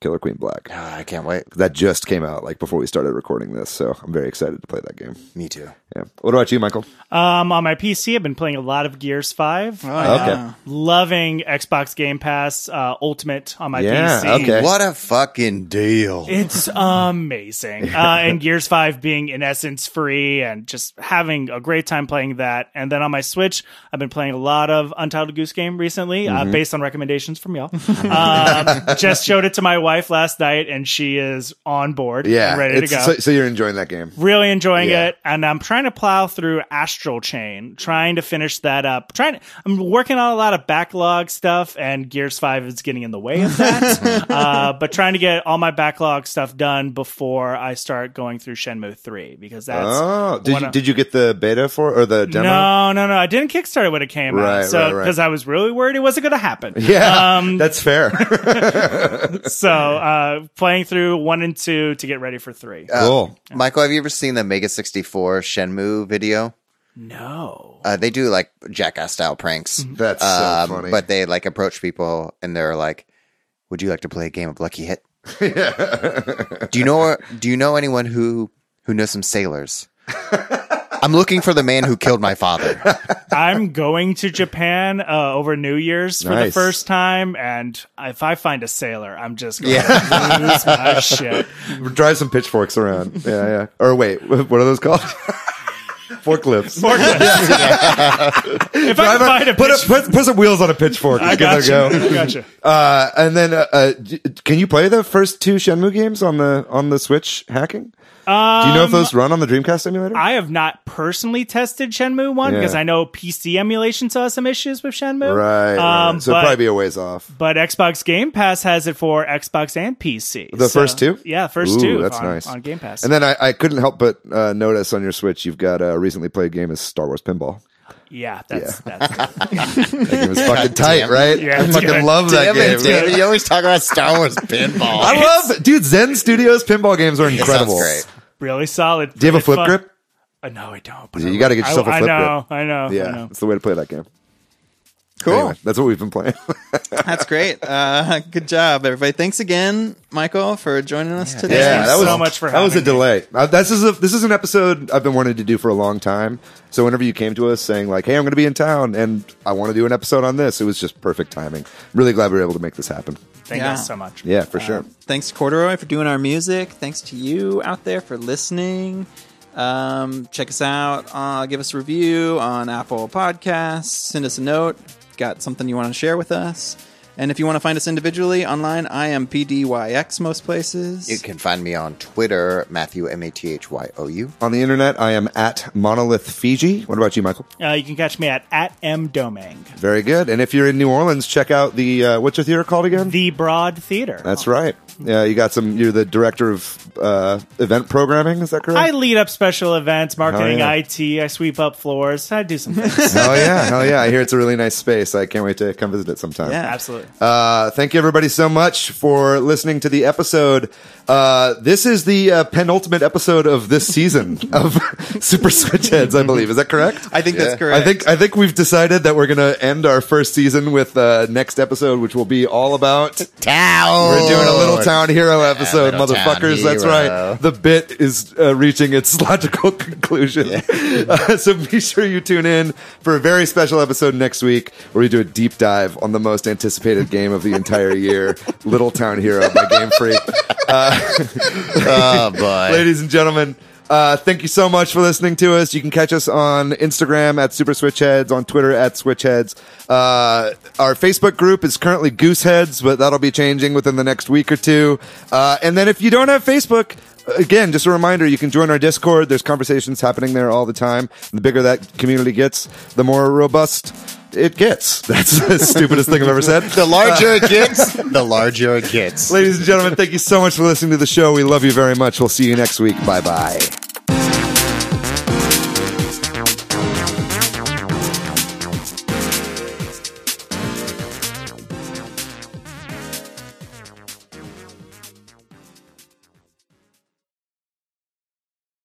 Killer Queen Black. Ah, I can't wait. That just came out like before we started recording this, so I'm very excited to play that game. Me too. Yeah. What about you, Michael? Um, on my PC, I've been playing a lot of Gears Five. Oh, Okay. yeah. Loving Xbox Game Pass uh, Ultimate on my Yeah, PC. okay. What a fucking deal. It's amazing. Uh, and Gears 5 being in essence free and just having a great time playing that. And then on my Switch, I've been playing a lot of Untitled Goose Game recently, uh, based on recommendations from y'all. um, just showed it to my wife last night and she is on board Yeah. ready to go. So, so you're enjoying that game. really enjoying Yeah. it and i'm trying to plow through astral chain trying to finish that up trying i'm working on a lot of backlog stuff and gears 5 is getting in the way of that uh, but trying to get all my backlog stuff done before i start going through shenmue 3 because that's Oh, did you, of- did you get the beta for or the demo? no, no, no! I didn't kickstart it when it came Right, out, so right, right. because I was really worried it wasn't going to happen. Yeah, Um, that's fair. so uh, playing through one and two to get ready for three. cool. Michael, have you ever seen the Mega 64 Shenmue video? no, Uh, they do like jackass style pranks. That's so Um, funny. But they like approach people and they're like, "Would you like to play a game of Lucky Hit?" do you know? Do you know anyone who who knows some sailors? I'm looking for the man who killed my father. I'm going to Japan uh, over New Year's for the first time, and if I find a sailor, I'm just going to lose my shit. Drive some pitchforks around. Yeah, yeah. Or wait, what are those called? Forklifts. Forklifts. if I can find a put, pitch, a, put, put some wheels on a pitchfork. I and got a you. go. I got you. Uh, and then, uh, uh, can you play the first two Shenmue games on the on the Switch hacking? Do you know if those run on the Dreamcast emulator? I have not personally tested Shenmue 1 Yeah. because I know PC emulation saw some issues with Shenmue. right. right. Um, so but, probably be a ways off. but Xbox Game Pass has it for Xbox and PC. The So- first two? Yeah, first Ooh, two. that's on, nice. on Game Pass. And then I, I couldn't help but uh, notice on your Switch you've got a recently played game as Star Wars Pinball. Yeah, that's that's That game is fucking tight, damn. right? Yeah, I it's fucking good. love that Damn game. it, David. You always talk about Star Wars pinball. I love, dude. Zen Studios pinball games are incredible. sounds great. really solid. Do you have a flip fun. grip? Uh, no, I don't. but You gotta get yourself a I- flip I know, I know. I Yeah, know. that's the way to play that game. Cool. Anyway, that's what we've been playing. That's great. Uh, good job, everybody. Thanks again, Michael, for joining us today. Yeah, that was so much for that was a having me. delay. Uh, this is a this is an episode I've been wanting to do for a long time. So whenever you came to us saying like, "Hey, I'm going to be in town and I want to do an episode on this," it was just perfect timing. Really glad we were able to make this happen. Thank Yeah. you so much. Yeah, for sure. Thanks to Corduroy for doing our music. Thanks to you out there for listening. Um, check us out. Uh, give us a review on Apple Podcasts. Send us a note. Got something you want to share with us. And if you want to find us individually online, I am PDYX most places. You can find me on Twitter, Matthew M A T H Y O U. On the internet, I am at Monolith Fiji. What about you, Michael? Uh, you can catch me at at m domang, Very good. And if you're in New Orleans, check out the uh, what's your theater called again? the Broad Theater. That's right. Yeah, you got some. You're the director of uh, event programming. Is that correct? I lead up special events, marketing, yeah. IT. I sweep up floors. I do some things. oh yeah, hell yeah! I hear it's a really nice space. I can't wait to come visit it sometime. Yeah. Absolutely. Uh, thank you everybody so much for listening to the episode. Uh, this is the uh, penultimate episode of this season of Super Switch Headz, I believe. Is that correct? I think that's correct. I think I think we've decided that we're going to end our first season with uh, next episode, which will be all about. Town. We're doing a Little Town Hero episode, Town motherfuckers. That's Hero. right. The bit is uh, reaching its logical conclusion. Uh, so be sure you tune in for a very special episode next week where we do a deep dive on the most anticipated game of the entire year, Little Town Hero by Game Freak. Oh boy. Ladies and gentlemen, uh, thank you so much for listening to us. You can catch us on Instagram at Super Switchheads, on Twitter at Switchheads. Uh, our Facebook group is currently Gooseheads, but that'll be changing within the next week or two. Uh, and then if you don't have Facebook, again, just a reminder, you can join our Discord. There's conversations happening there all the time. The bigger that community gets, the more robust it gets. That's the stupidest thing I've ever said. The larger it uh, gets, the larger it gets. Ladies and gentlemen, thank you so much for listening to the show. We love you very much. We'll see you next week. Bye bye.